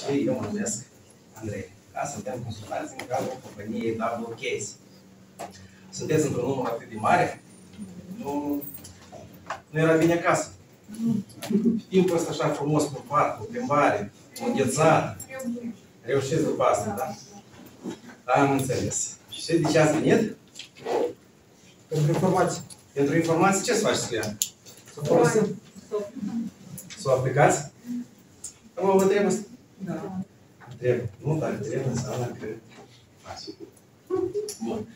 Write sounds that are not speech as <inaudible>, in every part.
Și eu mă numesc Andrei. Da? Suntem consultanți în cadrul companiei Double Case. Sunteți într-un număr atât de mare, nu, nu era bine acasă. Timpul ăsta așa frumos, cu pat, cu plimbare, cu înghețat. Reușiți după asta, da? Am înțeles. Și de ce ați venit? Pentru informații. Pentru informații, ce să faci cu ea? Să folosim. Să o aplicați? Vă vă trebuie să... Da. Trebuie. Nu, dar trebuie înseamnă că... faci. Bun.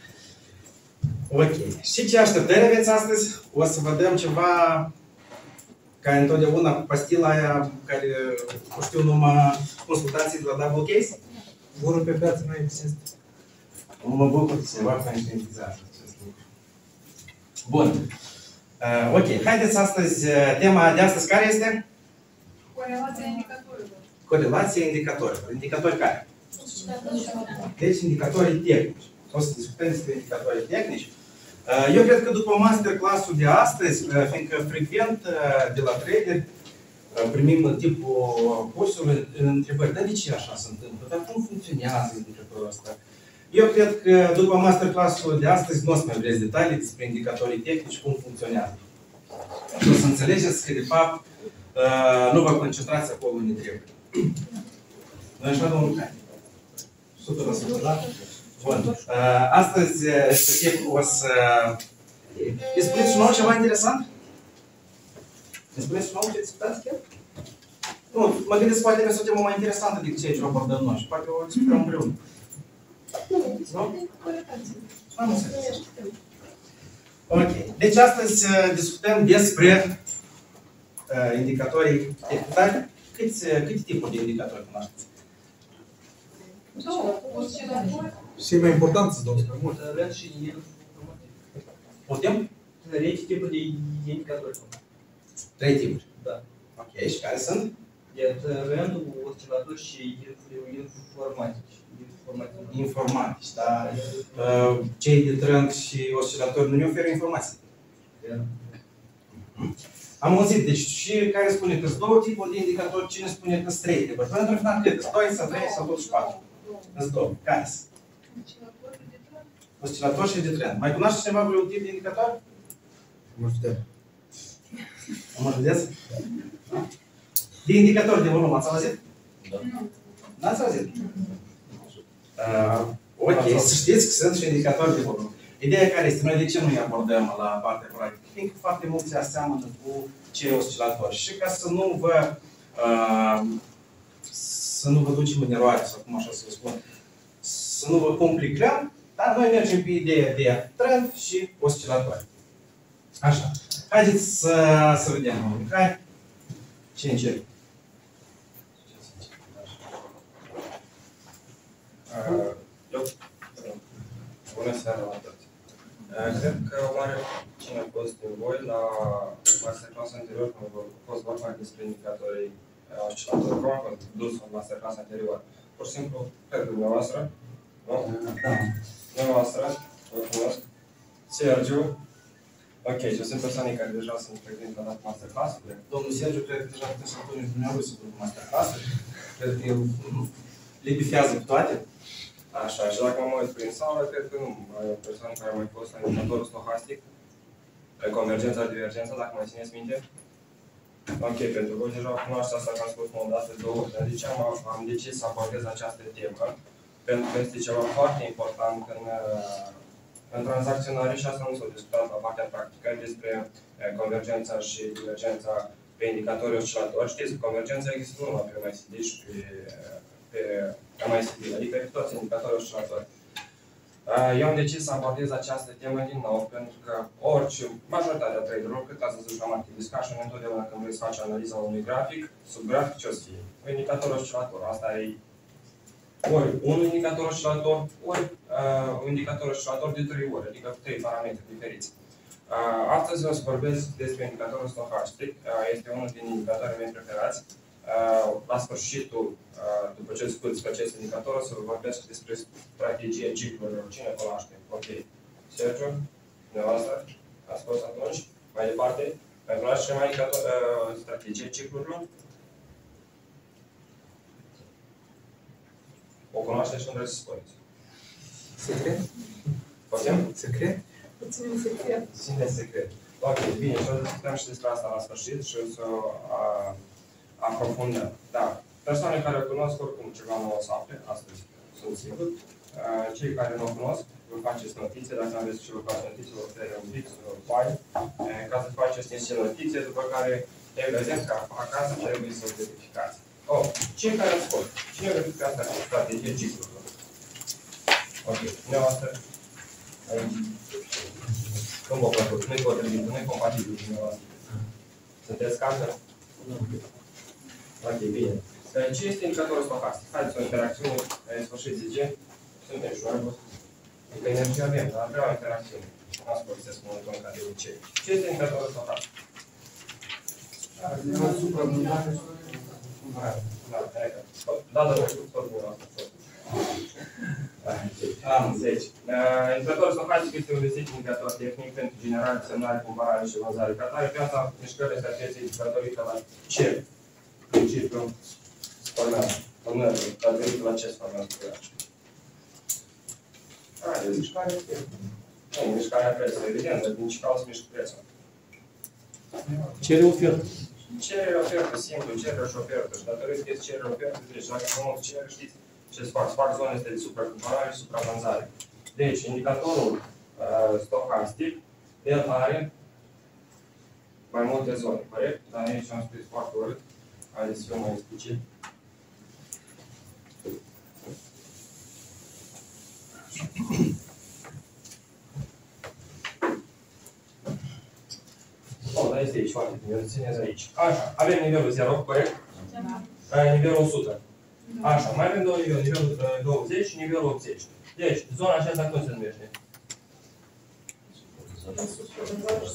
Ok. Și ce așteptări aveți astăzi? O să vă dăm ceva ca întotdeauna cu pastila aia care, nu știu, numai consultații de la Double Case? Vorul pe piață nu există. Mă bucur că cineva conștientizează acest lucru. Bun. Uh, ok, haideți astăzi, uh, tema de astăzi care este? Corelația indicatorilor. Corelația indicatorilor. Indicatori care? Deci indicatorii tehnici. O să discutăm despre indicatorii tehnici. Uh, Eu cred că după masterclassul de astăzi, uh, fiindcă frecvent uh, de la trader uh, primim în timpul cursului întrebări, dar de ce așa se întâmplă? Dar cum funcționează indicatorul ăsta? Eu cred că după masterclassul de astăzi nu o să mai vreți detalii despre indicatorii tehnici, cum funcționează. Și o să înțelegeți că, de fapt, uh, nu vă concentrați acolo unde trebuie. Nu așa, domnul Cai? 100%, da? Bun. Uh, Astăzi, uh, respectiv, o să... Îți spuneți și nouă ceva interesant? Îți spuneți și nouă ce discutați chiar? Nu, mă gândesc poate că este o temă mai interesantă decât ceea ce o abordăm noi și poate o discutăm împreună. Nu? Am înțeles. Ok. Deci astăzi uh, discutăm despre uh, indicatorii tehnici. Dar câți, uh, câte tipuri de indicatori cunoașteți? Două. Oscilatori. Și mai important să dau mai mult. Rând și informativ. Putem? Trei tipuri de indicatori. Trei tipuri. Da. Ok. Și care sunt? E rând, oscilator și informatici. Informatici. Informatici, da? Uh, Cei de trend și oscilatori nu ne oferă informații. Am auzit, deci și care spune că sunt două tipuri de indicatori, cine spune că sunt trei tipuri. Până într-un final cât? Doi sau trei sau totuși patru? Sunt două. Care sunt? Oscilatori de trend. Oscilator și de trend. Mai cunoaște cineva vreun tip de indicator? Nu știu. Mă vedeți? De indicator de volum, ați auzit? Nu. N-ați auzit? Uh, ok, să știți că sunt și indicatori de volum. Ideea care este, noi de ce nu îi abordăm la partea practică? Fiindcă foarte mult se aseamănă cu cei oscilatori. Și ca să nu vă uh, să nu vă ducem în eroare, sau cum așa să spun, să nu vă complicăm, dar noi mergem pe ideea de trend și oscilatori. Așa. Haideți să, să vedem, domnul Mihai. Ce începe? Uh, Eu, bună seara la toți. Uh, Cred că oare cine a fost din voi la masterclass anterior, când a fost vorba despre indicatorii uh, oscilatori, cum a fost dus în masterclass anterior? Pur și simplu, cred că dumneavoastră, nu? Da. Dumneavoastră, vă cunosc. Sergiu. Ok, și sunt persoane care deja sunt pregătite la dat masterclass-urile. Domnul Sergiu, cred că deja puteți să puneți dumneavoastră să după masterclass Cred că el mhm, le bifează cu toate. Așa, și dacă mă uit prin sală, cred că nu mai e o persoană care a mai fost la indicatorul stohastic, pe convergența, divergența, dacă mai țineți minte. Ok, pentru voi deja cunoașteți asta că am spus mă dată două ori, dar de ce am, am decis să abordez această temă? Pentru că este ceva foarte important în, uh, în tranzacționare și asta nu s-a discutat la partea practică despre uh, convergența și divergența pe indicatori oscilatori. Știți că convergența există nu numai pe MACD și pe, pe MACD, adică pe toți indicatorii oscilatori. Uh, Eu am decis să abordez această temă din nou, pentru că orice, majoritatea traderilor, cât ați văzut la market discussion, întotdeauna când vrei să faci analiza unui grafic, sub grafic ce o să fie? Un indicator oscilator. Asta e ori un indicator oscilator, ori uh, un indicator oscilator de trei ori, adică cu trei parametri diferiți. Uh, astăzi o să vorbesc despre indicatorul stohastic. Uh, este unul din indicatorii mei preferați. Uh, la sfârșitul, uh, după ce discut despre acest indicator, o să vă vorbesc despre strategia ciclurilor. Cine cunoaște? Ok. Sergiu? Dumneavoastră? Ați fost atunci? Mai departe? Mai cunoaște mai indicator, uh, strategia ciclurilor? cunoașteți și nu vreți să spuneți. Secret? Poftim? Secret? Ținem secret. Ține secret. Ok, bine, și o să discutăm și despre asta la sfârșit și o să a, aprofundăm. Da. Persoane care o cunosc oricum ceva nou o să afle, astăzi sunt sigur. Uh, Cei care nu o cunosc, vă faceți notițe, dacă aveți și vă faceți notițe, vă ofer un pic, un file, uh, ca să faceți niște notițe, după care evident că acasă trebuie să o verificați. Oh, cei care ascult, cine verifică asta cu strategie ciclului? Ok, dumneavoastră, aici. Cum vă plăcut? Nu-i potrivit, nu-i compatibil cu dumneavoastră. Sunteți casă? Ok, bine. Uh, Ce este indicatorul stocastic? Haideți o interacțiune, în sfârșit zice, suntem șoară. Adică energie avem, dar avem o interacțiune. Nu ați folosesc momentul în care de obicei. Ce este indicatorul stocastic? Da, da, da, da, tot bunul asta, tot. Am, deci, uh, indicatorul stocastic este un rețet indicator tehnic pentru generare, semnare, cumpărare și vânzare. Ca tare, piața mișcării este aceste indicatorică la ce principiu formează, formează, datorită la ce se formează piața. A, e mișcarea prețului. Nu, mișcarea prețului, evident, dar din ce cauză mișcă prețul? Cere ofertă. Cerere, ofertă, simplu, cerere și ofertă. Și datorită că este cerere, ofertă, deci dacă nu cerere, știți ce se fac? Se fac zone de supracumpărare și supravânzare. Deci, indicatorul uh, stocastic, el are mai multe zone, corect? Dar aici am scris foarte urât. Haideți să fiu mai explicit. Oh, dar este aici foarte bine, îl țineți aici. Așa, avem nivelul 0, corect? Uh, nivelul 100. Așa, mai avem două niveluri, nivelul uh, 20 și nivelul 80. Deci, zona aceasta cum se numește?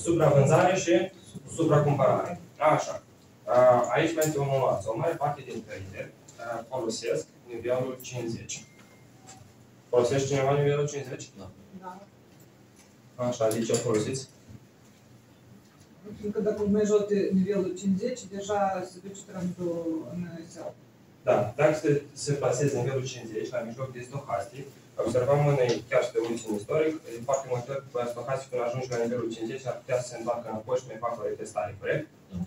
Supravânzare și supracumpărare. Așa. Uh, Aici pentru o nuanță. O mare parte dintre ele uh, folosesc nivelul 50. Folosește cineva nivelul 50? Da. Așa, de ce o folosiți? Fiindcă dacă urmezi de nivelul 50, deja se duce trendul în seară. Da, dacă se, se plaseze nivelul 50 la mijloc de stocastic, observăm în chiar și pe ultimul istoric, e foarte multe ori pe stocastic când ajungi la nivelul 50 ar putea să se întoarcă înapoi și mai fac o retestare, corect? Da,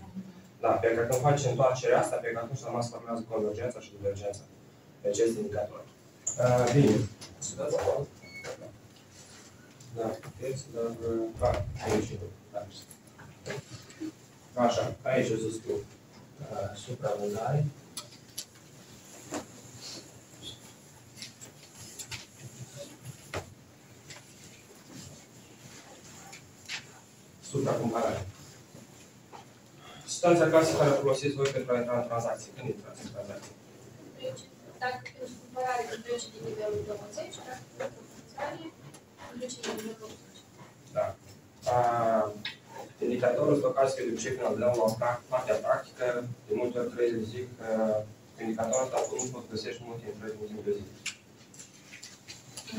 pe că când faci întoarcerea asta, pe că atunci rămas formează convergența și divergența. Deci este indicator. Uh, bine. Să dați acolo? Da, puteți, dar... uh, Da, aici e. Da. Așa, aici o să scriu. Uh, supravânzare. supracumpărare. Situația clasică care o folosiți voi pentru a intra în tranzacție. Când intrați în tranzacție? Deci, dacă pentru cumpărare când trece din nivelul 20, dacă pentru vânzare când trece din nivelul 80. Da. A, indicatorul stocastic de obicei când îl dăm la prac- partea practică, de multe ori trebuie să zic că indicatorul ăsta nu pot găsești multe intrări din timp de zi.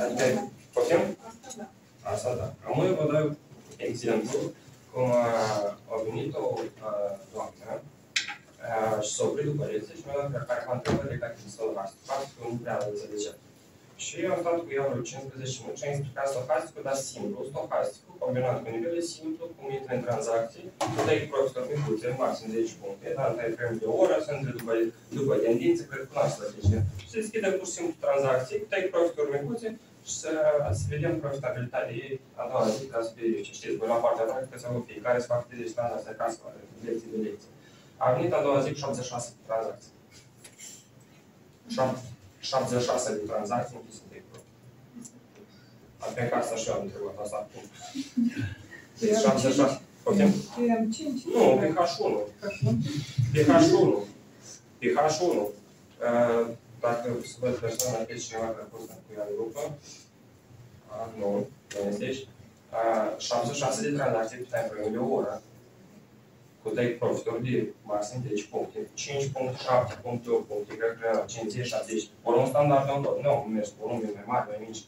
Adică, putem? Asta da. Asta da. Acum eu vă dau exemplu cum uh, a venit o uh, doamnă uh, și s-a oprit după lecție și mi-a dat care m-a întrebat de care să o faci. Fapt că nu prea înțelegea. Și eu am stat cu ea vreo 15 minute și am explicat stocasticul, dar simplu. Stocasticul, combinat cu nivele simplu, cum intră în tranzacții, cu dai profituri micuțe, maxim 10 puncte, dar în time de o oră, să intre după, după tendințe, cred că cunoaște strategia. Și se deschide pur și simplu tranzacții, cu dai profituri micuțe, și să, să vedem profitabilitatea ei a doua zi, ca să verifice. Știți, voi la partea practică să vă fiecare să facă 30 tranzacții acasă, lecții de lecții. A venit a doua zi cu 76 tranzacții. Șap- 76 de tranzacții închise de profit. Am pe casa și eu am întrebat asta acum. 76. Poftim? PM5? Nu, pe H1. Pe H1. Pe H1. Uh, Dacă să văd persoana pe cineva care a fost cu ea în grupă, a, nu, nu este aici, a, 76 de tranzacții pe time frame de o oră, cu take profituri de maxim 10 puncte, 5 puncte, 7 puncte, 8 puncte, cred că era 50, 60, ori un standard download, nu, nu mers cu volume mai mari, mai mici.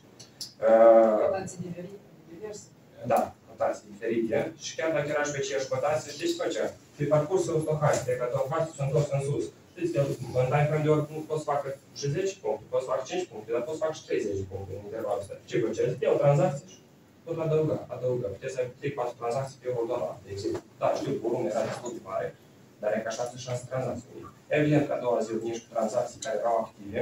Uh, Cotații diverse. da, cotații diferite. Și chiar dacă era și pe aceeași cotație, știți pe ce? Pe parcursul stocastic, că tu faci sunt întors în sus. Știți că în time frame de ori pot să facă și 10 puncte, pot să fac 5 puncte, dar pot să fac și 30 de puncte în intervalul ăsta. Ce proces? E o tranzacție și tot adăuga, adăuga. Puteți să ai 3-4 tranzacții pe ordonar, de exemplu. Da, știu, volumul era destul de mare, dar e ca 6-6 tranzacții. Evident că a doua zi veni și cu tranzacții care erau active,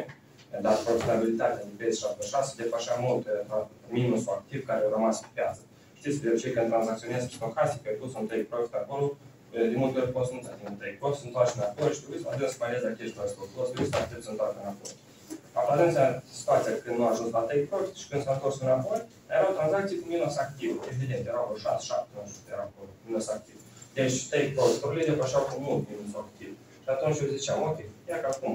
dar profitabilitatea din PS76 depășea mult eh, minusul activ care a rămas pe piață. Știți, de cei care tranzacționează stocastic, ai pus un take profit acolo, eh, de multe ori poți să nu ți un take profit, să întoarci înapoi și trebuie să ajungi să pariezi la cash flow loss, trebuie să aștepți să întoarcă înapoi. Adesea, situația când nu a ajuns la take profit și când s-a întors înapoi, erau tranzacții cu minus activ. Evident, erau 6, 7, nu știu, era acolo, minus activ. Deci take profit-urile depășeau cu mult minus activ. Și atunci eu ziceam, ok, ia că acum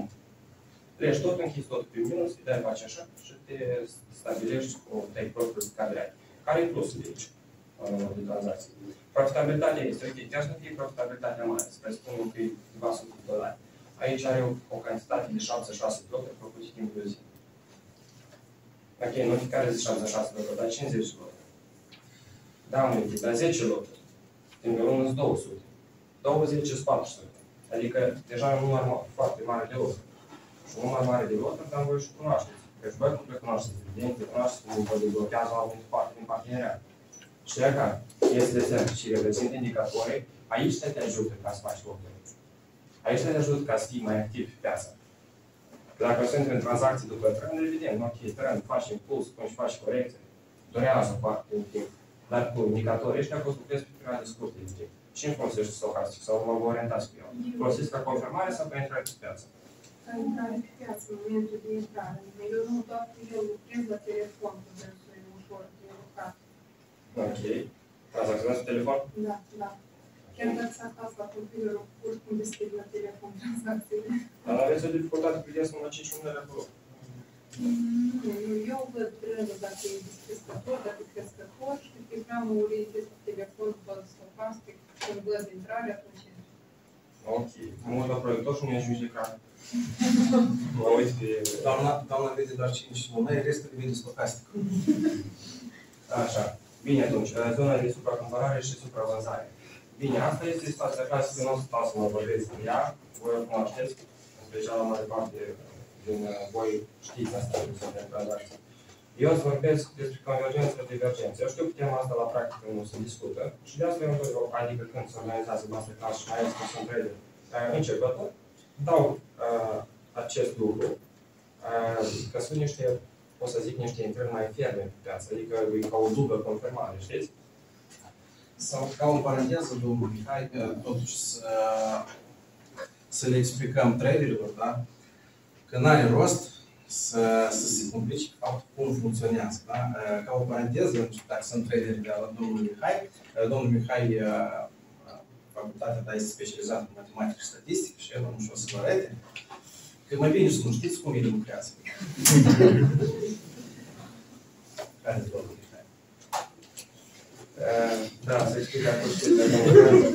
pleci tot, închizi tot pe minus, îi dai face așa și te stabilești cu take profit care ai. Care e plusul de aici? în număr de tranzacții. Profitabilitatea este, ok, chiar să nu fie profitabilitatea mare, să presupunem că e ceva sub dolari. Aici are o, o cantitate de 76 loturi făcute timp de zi. Ok, nu fiecare zi 76 loturi, dar 50 loturi. Da, mă dar 10 loturi. Timp de lună 200. 20 sunt 400. Adică deja un număr foarte mare de loturi. Și un număr mare de loturi, dar voi și cunoașteți. Deci voi cum le cunoașteți, evident, le cunoașteți cum vă deblochează la o parte din parteneriat. Și dacă este de semn și reprezintă indicatorii, aici te, te ajută ca să faci loturi. Aici te ajută ca să fii mai activ pe piață. Dacă sunt în tranzacții după trend, evident, ok, trend, faci impuls, până și faci corecție, durează foarte mult timp. Dar cu indicatorii ăștia poți lucrezi pe perioade scurte de timp. Și în folosești stocastic sau mă orientați cu el. Folosiți ca confirmare sau ca intrare pe piață? Ca intrare pe piață, în momentul de intrare. Adică eu nu toată eu lucrez la telefon, cu dânsul e ușor de lucrat. Ok. Tranzacționați pe telefon? Da, da. Chiar dacă s-a acasă la computer, oricum deschid la telefon tranzacțiile. Dar aveți o dificultate cu viața numai 5 numere acolo. Nu, nu, eu văd trendul dacă e descrescător, dacă e crescător și că e prea mă orientez pe telefon, văd stocastic, când văd intrare, atunci e. Ok. Mă uit la proiector și nu e ajunge ca. Mă uit pe... Doamna, doamna vede doar 5 numere, restul devine stocastic. Așa. Bine atunci, zona de supracumpărare și supravânzare. Bine, asta este situația clasică, nu o să stau să mă vorbesc de ea, voi o cunoașteți, deja la mare parte din uh, voi știți asta, că sunt în tranzacții. Eu îți vorbesc despre convergență divergență. Eu știu că tema asta la practică nu se discută și de asta eu îmi adică când se organizează masterclass și mai ales când sunt trader uh, începător, dau uh, acest lucru, uh, că sunt niște, o să zic, niște intrări mai ferme pe piață, adică e ca o dublă confirmare, știți? Sau ca o paranteză, domnul Mihai, totuși să, să le explicăm traderilor, da? Că n-are rost să, să se complice cum funcționează. Da? Ca o paranteză, dacă sunt trader de la domnul Mihai, domnul Mihai, facultatea ta este specializată în matematică și statistică și el nu știu o să vă arate, că mai bine să nu știți cum el lucrează. Care domnul Mihai? Da, să explic acum ce este lucrează.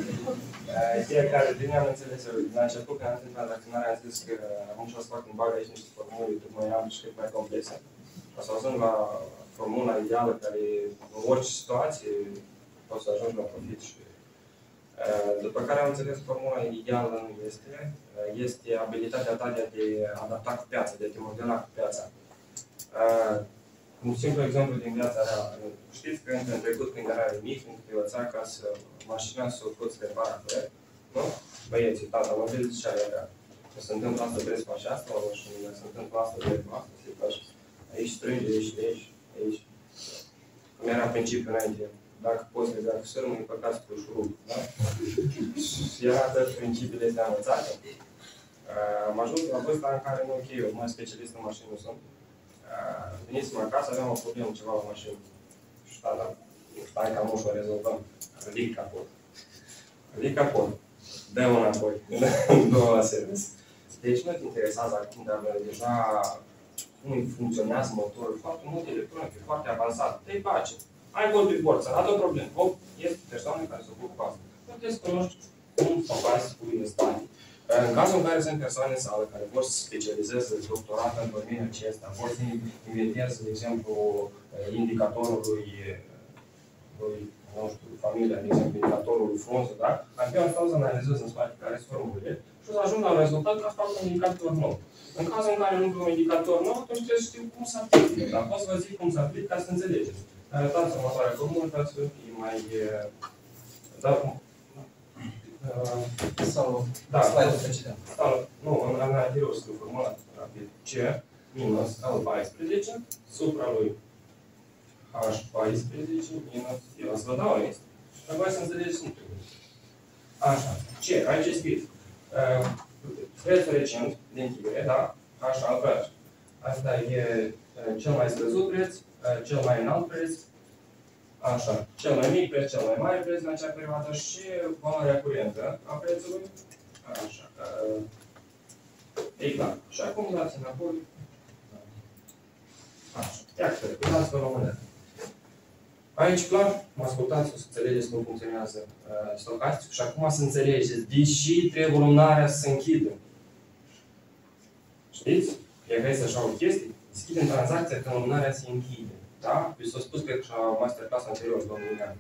Fiecare din am înțeles eu, la început când am întâlnit tranzacționarea, am zis că am și o să fac un bag aici niște formule cât mai ample și cât mai complexe. O să ajung la formula ideală care în orice situație poți să ajungi la profit și după care am înțeles formula ideală nu este, este abilitatea ta de a te adapta cu piața, de a te modela cu piața. Un simplu exemplu din viața reală. Știți că în trecut, când era mic, când te învăța ca să mașina să o poți repara corect, nu? Băieții, tata, mă vezi zicea era. Că se întâmplă asta, trebuie să faci asta, o mașină, se întâmplă asta, trebuie asta, să faci aici strânge, aici, de aici, aici. Cum era principiul înainte, dacă poți lega cu sârmă, e păcat cu șurub, da? Și era tot principiile astea învățate. Am ajuns la vârsta în care, nu, ok, eu mai specialist în mașină nu sunt. Venisem acasă, aveam o problemă ceva la mașină. Și tata, stai ca mușă, o rezolvăm. Ridic capot. Ridic capot. Dă-o înapoi. <laughs> Dă-o la service. Deci nu te interesează acum, dar deja cum funcționează motorul, foarte mult electronic, e foarte avansat. Te face. Ai gol pe bord, ți-a dat o problemă. Hop, este persoane care se ocupă cu asta. Nu trebuie să cunoști cum să faci să pui în stadii. În cazul în care sunt persoane în sală care vor să specializeze doctorat în domeniul acesta, vor să inventeze, de exemplu, indicatorul lui, lui nu știu, familia, de exemplu, indicatorul lui frunză, da? Atunci stau să analizez în spate care sunt formule și o să ajung la un rezultat că fac un indicator nou. În cazul în care nu vreau un indicator nou, atunci trebuie să știu cum să aplic. Dar pot să vă zic cum să aplic ca să înțelegeți. Arătați următoarea formulă ca să fie mai... eh, Da, eh, Sau da, slide-ul precedent. da, nu, în în anterior scriu formula rapid. C minus L14 supra lui H14 minus... Eu o să vă dau aici. Dar voi să înțelegeți cum trebuie. Așa. Ce? Aici e scris. Uh, prețul recent de închidere, da? Așa, altă Asta e uh, cel mai scăzut preț, uh, cel mai înalt preț, așa, cel mai mic preț, cel mai mare preț în acea perioadă și valoarea curentă a prețului. Așa. Uh, e clar. Și acum dați înapoi. Așa. Iată, uitați-vă la monedă. Aici, clar, mă ascultați, o să înțelegeți cum funcționează uh, stocastic și acum să înțelegeți de ce trebuie lumânarea să se închidă. Știți? E că este așa o chestie. Deschidem tranzacția când lumânarea se închide. Da? Vi s-a spus, cred că și la masterclass anterior, domnul Iulian.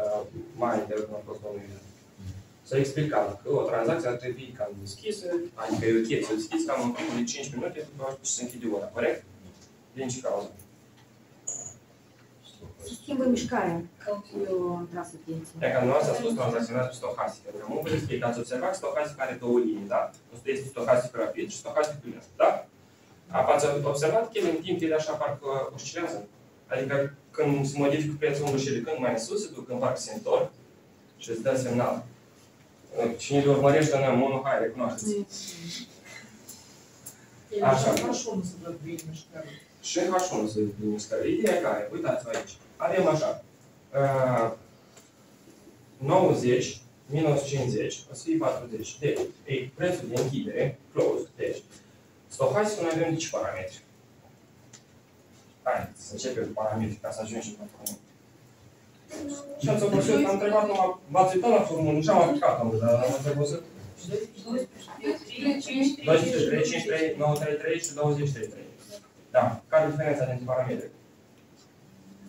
Uh, mai anterior când a fost domnul Iulian. S-a explicat că o tranzacție ar trebui cam deschisă, adică e ok să deschis cam în timpul de 5 minute după ce se închide ora, corect? Din ce cauză? Se schimbă mișcarea. Eu am tras atenție. E ca dumneavoastră a spus tranzacționați pe stohastică. Vreau mă vedeți că ați observat că stohastică are două linii, da? Este stohastic rapid și stohastic lent, da? Ați observat că el în timp el așa parcă oscilează? Adică când se modifică prețul unul și când mai în sus, se duc în parcă se întorc și îți dă semnal. Cine le urmărește în monul, hai, recunoașteți. Așa. Așa nu se dă bine mișcare. Și în H1 să din mișcare. Ideea e care, uitați-vă aici. Avem așa. Uh, 90 minus 50 o să fie 40. Deci, e, prețul de închidere, close. Deci, stohasticul noi avem de ce parametri? Hai, să începem cu parametri, ca să ajungem și la formulă. Și ați obosit, am întrebat, numai, v-ați uitat la formulă, și am aplicat, am dar am întrebat 12, 3, 5, 3, 9, 3, 3 și 20, 3, 3. Da. Care e diferența dintre parametri?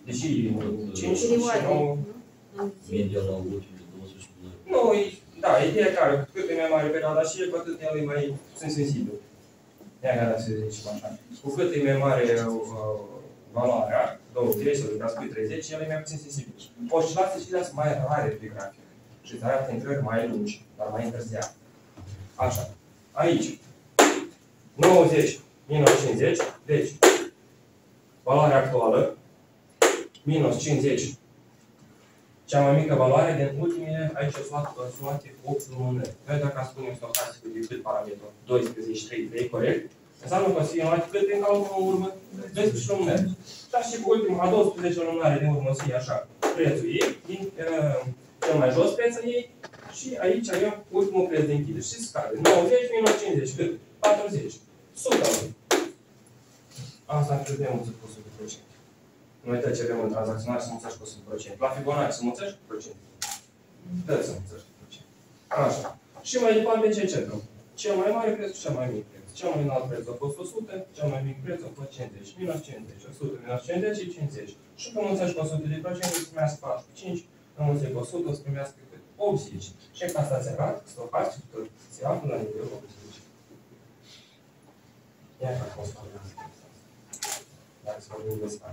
Deși 5 și 9... Media la ultimele 12 luni. Nu, e, da, ideea e care, cu cât e mai mare perioada și cu atât el e mai puțin sensibil. Ia ca să zicem așa. Cu cât e mai mare uh, valoarea, 20 sau de cu 30, el e mai puțin sensibil. Oscilații și sunt mai rare pe grafic. Și îți arată intrări mai lungi, dar mai întârziat. Așa. Aici. 90 minus 50, deci valoarea actuală minus 50 cea mai mică valoare din ultimele, aici sunt luate, sunt luate 8 lumânări. Noi dacă spunem stocasticul de cât parametru? 12, 3, 3, corect? Înseamnă că o să fie luate cât în calcul în urmă? 12 lumânări. Dar și cu ultima, a 12 lumânare din urmă o să fie așa. Prețul ei, din uh, cel mai jos prețul ei și aici avem ultimul preț de închidere. Și scade. 90 minus 50, cât? 40. 100. Asta trebuie să pus de procent. Noi ce avem în tranzacționare să mulțești cu 100%. La Fibonacci să mulțești cu procent. Dă să mulțești cu procent. Așa. Și mai departe ce începem? Cel mai mare preț și cel mai mic preț. Cel mai înalt preț a fost 100, cel mai mic preț a fost 50. Minus 50. 100 minus 50 e 50. Și când mulțești cu 100 de procent, îți primească 45. Când mulțești cu 100, îți primească cât? 80. Și ca asta se arată, stocastic, tot se află la nivelul 80. Ia ca fost Dacă să vorbim despre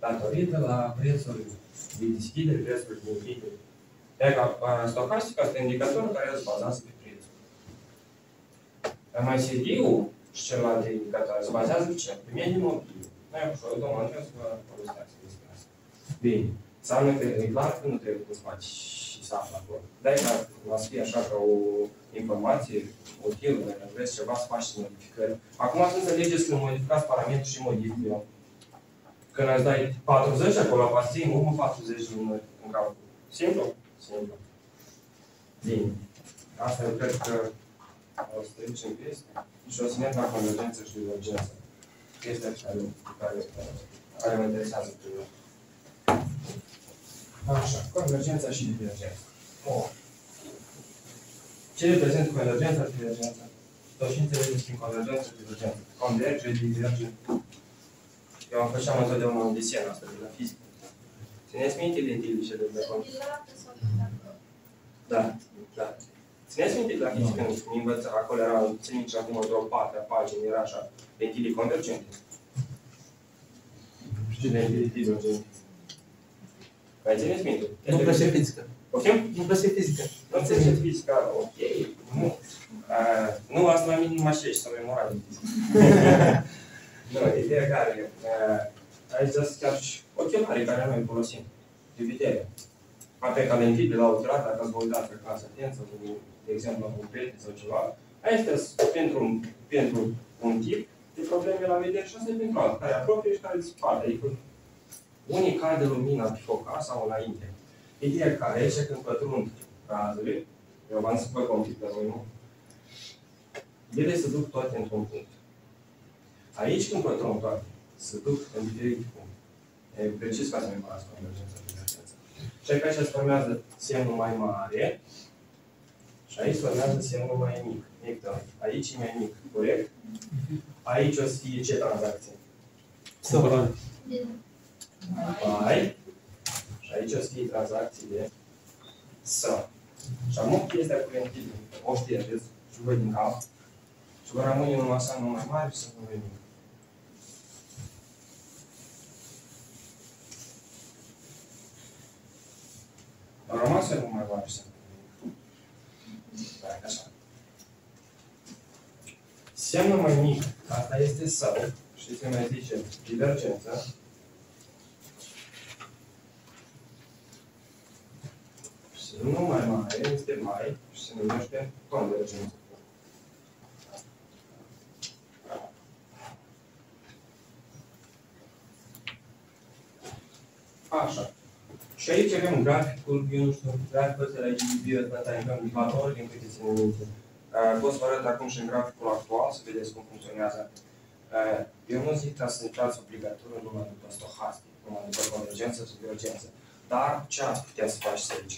datorită la prețul de deschidere, prețul de închidere. E ca stocastica este indicatorul care se bazează pe preț. MICD-ul și celelalte indicatoare se bazează pe ce? Pe mediul mobil. Noi ușor, domnul Andrei, să vă povestească despre asta. Bine. Înseamnă că e clar că nu trebuie să faci și să află acolo. Dar e ca va să fie așa ca o informație utilă, dacă vreți ceva să faci modificări. Acum să înțelegeți când modificați parametrii și modifică când îți dai 40 acolo, aparțin, urmă 40 în, în calcul. Simplu? Simplu. Bine. Asta eu cred că o să trecem peste și o să merg la convergență și divergență. Chestia care, care, care mă interesează pe mine. Așa, convergența și divergența. Oh. Ce reprezintă convergența și divergența? Tot și înțelegeți prin convergență și divergență. Converge, diverge. Eu am făceam întotdeauna un desen asta de la fizică. Țineți minte lentile și de la cont? Da, da. Țineți minte la chestii când când învăța, acolo era, țin minte și acum într-o parte a paginii, era așa, lentilii convergente. Și lentilii divergente. Mai țineți minte? Nu-mi place fizică. Poftim? Nu-mi place fizică. Nu înțelegeți fizica, ok. Nu. Uh, nu, asta la mine nu mă șești, să memorat de fizică. nu, ideea care e, uh, aici sunt chiar și ochelari care noi folosim, de vedere. Poate ca lentile la ochelar, dacă ați vă uitați pe clasă atent, sau, de exemplu, la un prieten sau ceva, Astea sunt pentru, un- pentru un tip de probleme la vedere și asta e pentru altul, care apropie și care dispare. Adică unii cade lumina pe foca sau înainte. Ideea care e că când pătrund razele, eu v-am zis că vă un pic pe noi, nu? Ele se duc toate într-un punct. Aici când pătrund toate, se duc în diferite puncte. E precis ca să mi asta convergență divergență. Și aici se formează semnul mai mare și aici se formează semnul mai mic. Exact. Aici e mai mic, corect? Aici o să fie ce tranzacție? Stop. Bai. Și aici o să fie tranzacții de să. Și acum chestia cu lentile, o ștergeți și voi din cap și vă rămâne numai să nu mai mare și să nu mai mic. A rămas nu mai mare și să nu mai mic. Da, așa. Semnul mai mic, asta este să, și se mai zice divergență, Semnul mai mare este mai și se numește convergență. Așa. Și aici avem graficul, eu nu știu, graficul ăsta la biostatanică indicator, din câte ține minte. Uh, Pot să vă arăt acum și în graficul actual, să vedeți cum funcționează. Uh, Eu nu zic ca să intrați obligatoriu numai după stohastic, numai după convergență sau divergență. Dar ce ați putea să faceți aici?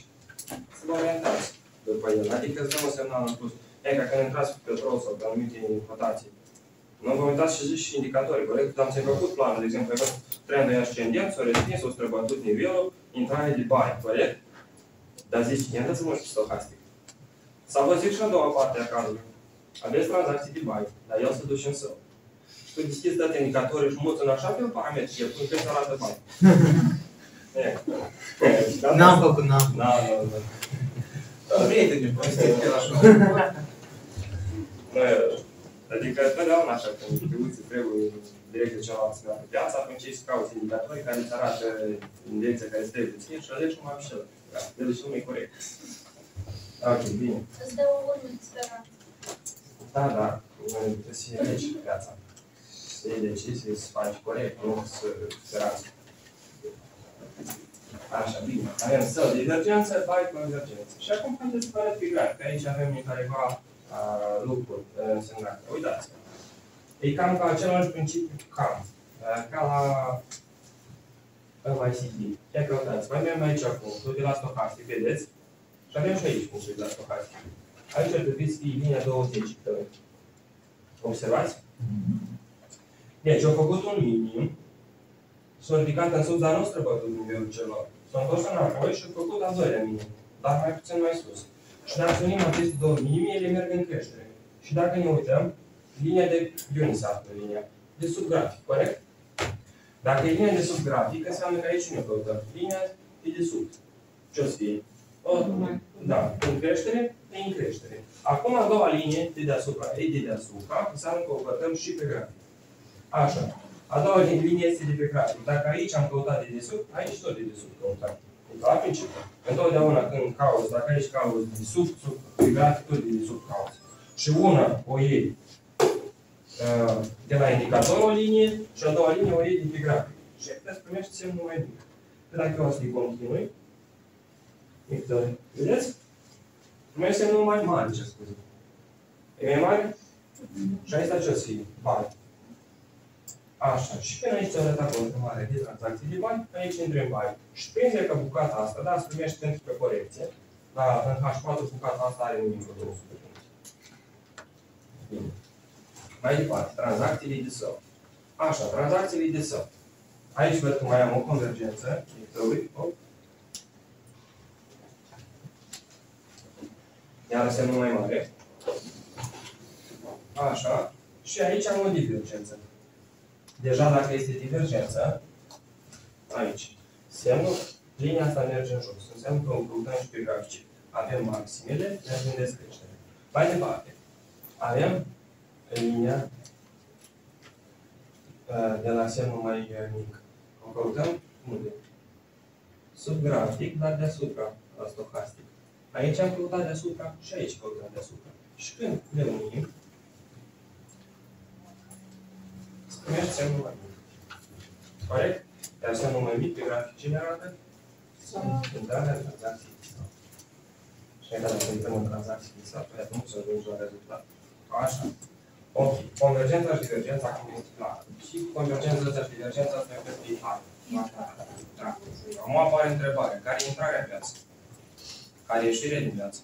să vă orientați după el. Adică îți dă un semnal în plus. E ca când intrați pe petrol sau pe anumite cotații. Nu vă uitați și zici și indicatorii, corect? Am ți făcut planul, de exemplu, că trendul e ascendent, s-a respins, s-a străbătut nivelul, intrare de bani, corect? Dar zici, ia dați-mă și stocastic. Sau vă zic și a doua parte a cazului. Aveți tranzacții de bani, dar el se duce în său. Și tu deschizi toate indicatorii și muți în așa fel parametri, el cum trebuie să arată bani. E. E, da, N-am făcut, n-am. Da, da, da. Prieteni, povestiți el așa. Nu, Adică totdeauna așa, când te uiți, trebuie direct de cealaltă să pe piață, atunci îi cauți indicatori care îți arată în direcția care îți trebuie ție și alegi numai și el. El și numai corect. Ok, bine. Îți dă o urmă de speranță. Da, da, trebuie să iei aici piața. Să iei decizii, să faci corect, nu să sperați. Așa, bine. Avem să divergență, bai convergență. Și acum haideți să vă arăt pe grafic. Aici avem careva uh, lucruri uh, însemnate. Uitați-vă. E cam ca același principiu, cam. Uh, ca la MICD. Chiar că uitați, mai avem aici acum, tot de la stocastic, vedeți? Și avem și aici punctul de la stocastic. Aici ar trebui să fie linia 20. că- Observați? Deci, au făcut un minim, s-a ridicat în sus, dar nu străbătut nivelul celor. S-a întors înapoi și a făcut al doilea minim, dar mai puțin mai sus. Și dacă unim aceste două minime, ele merg în creștere. Și dacă ne uităm, linia de Dionisat, linia de sub grafic, corect? Dacă e linia de sub grafic, înseamnă că aici nu căutăm. Linia e de sub. Ce o să fie? O, da, în creștere, e în creștere. Acum a doua linie de deasupra, e de deasupra, înseamnă că o căutăm și pe grafic. Așa. A doua linie este de pe grafic. Dacă aici am căutat de desubt, aici tot de desubt căutat. Deci la principiu. Întotdeauna când cauți, dacă aici cauți de sub, sub, pe grafic, tot de desubt cauți. Și una o iei uh, de la indicator o linie și a doua linie o iei de pe grafic. Și trebuie să primești semnul mai mic. Că dacă eu o să-i continui, Victor, vedeți? Primești semnul mai mare, ce scuze. E mai mare? Și aici ce o să fie? Bani. Așa, și până aici ți-a arătat o mare de tranzacții de bani, aici intră în bani. Și prinde că bucata asta, da, se primește pentru pe corecție. Da, în H4 bucata asta are un încă 200 de puncte. Bine. Mai departe, tranzacțiile de său. Așa, tranzacțiile de său. Aici văd că mai am o convergență. Uite, uite, hop. iar semnul mai mare. Așa. Și aici am o divergență. Deja dacă este divergență, aici, semnul, linia asta merge în jos. Înseamnă că împrumutăm și pe grafice. Avem maximele, mergem în descreștere. Mai departe, avem linia uh, de la semnul mai uh, mic. O căutăm unde? Sub grafic, dar deasupra, la stocastic. Aici am căutat deasupra și aici căutăm deasupra. Și când le unim, se primește semnul mai mic. Corect? Iar semnul mai mic pe grafic ce ne arată? Intrarea în tranzacții fiscale. Și aici dacă intrăm în tranzacții fiscale, atunci să ajungi la rezultat. Așa. Ok. Convergența și divergența acum este clară. Și convergența asta și divergența asta e pe clară. Da. Acum apare întrebarea. Care e intrarea în viață? Care e ieșirea din viață?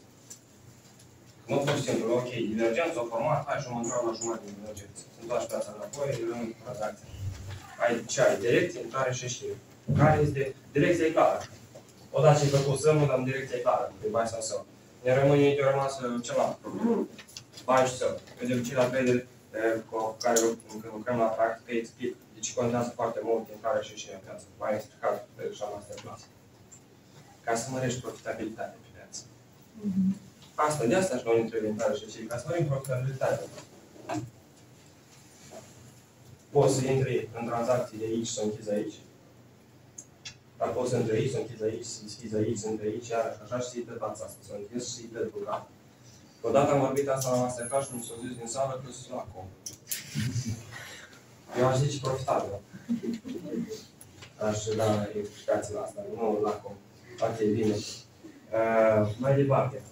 Nu pur și simplu, ok, divergență, o format, hai și mă întreb la jumătate din divergență. Se întoarce piața înapoi, rămân cu tranzacția. Ai ce ai? Direcție, intrare și ieșire. Care este? Direcția e clară. Odată ce ai făcut semnul, dăm direcția e clară. Pe bai sau sau. Ne rămâne, de rămas uh, celălalt problemă. Bai și sau. Eu de obicei la trader eh, cu care când lucrăm la practică, îi explic de ce contează foarte mult intrarea și ieșirea în piață. V-am explicat pe așa masterclass. Ca să mărești profitabilitatea pe piață. Asta, de asta și noi ne trebuie intrare și ieșire, ca să mărim profitabilitatea. Poți să intri în tranzacții de aici, să închizi aici. Dar poți să intri aici, să închizi aici, să deschizi aici, să intri aici, iarăși așa și să-i dă fața asta, să închizi și să-i dă ruga. Odată am vorbit asta la Masterclass și mi s-a zis din sală că sunt la com. Eu aș zice profitabil. Aș da explicațiile astea, nu la com. Ok, bine. Uh, mai departe.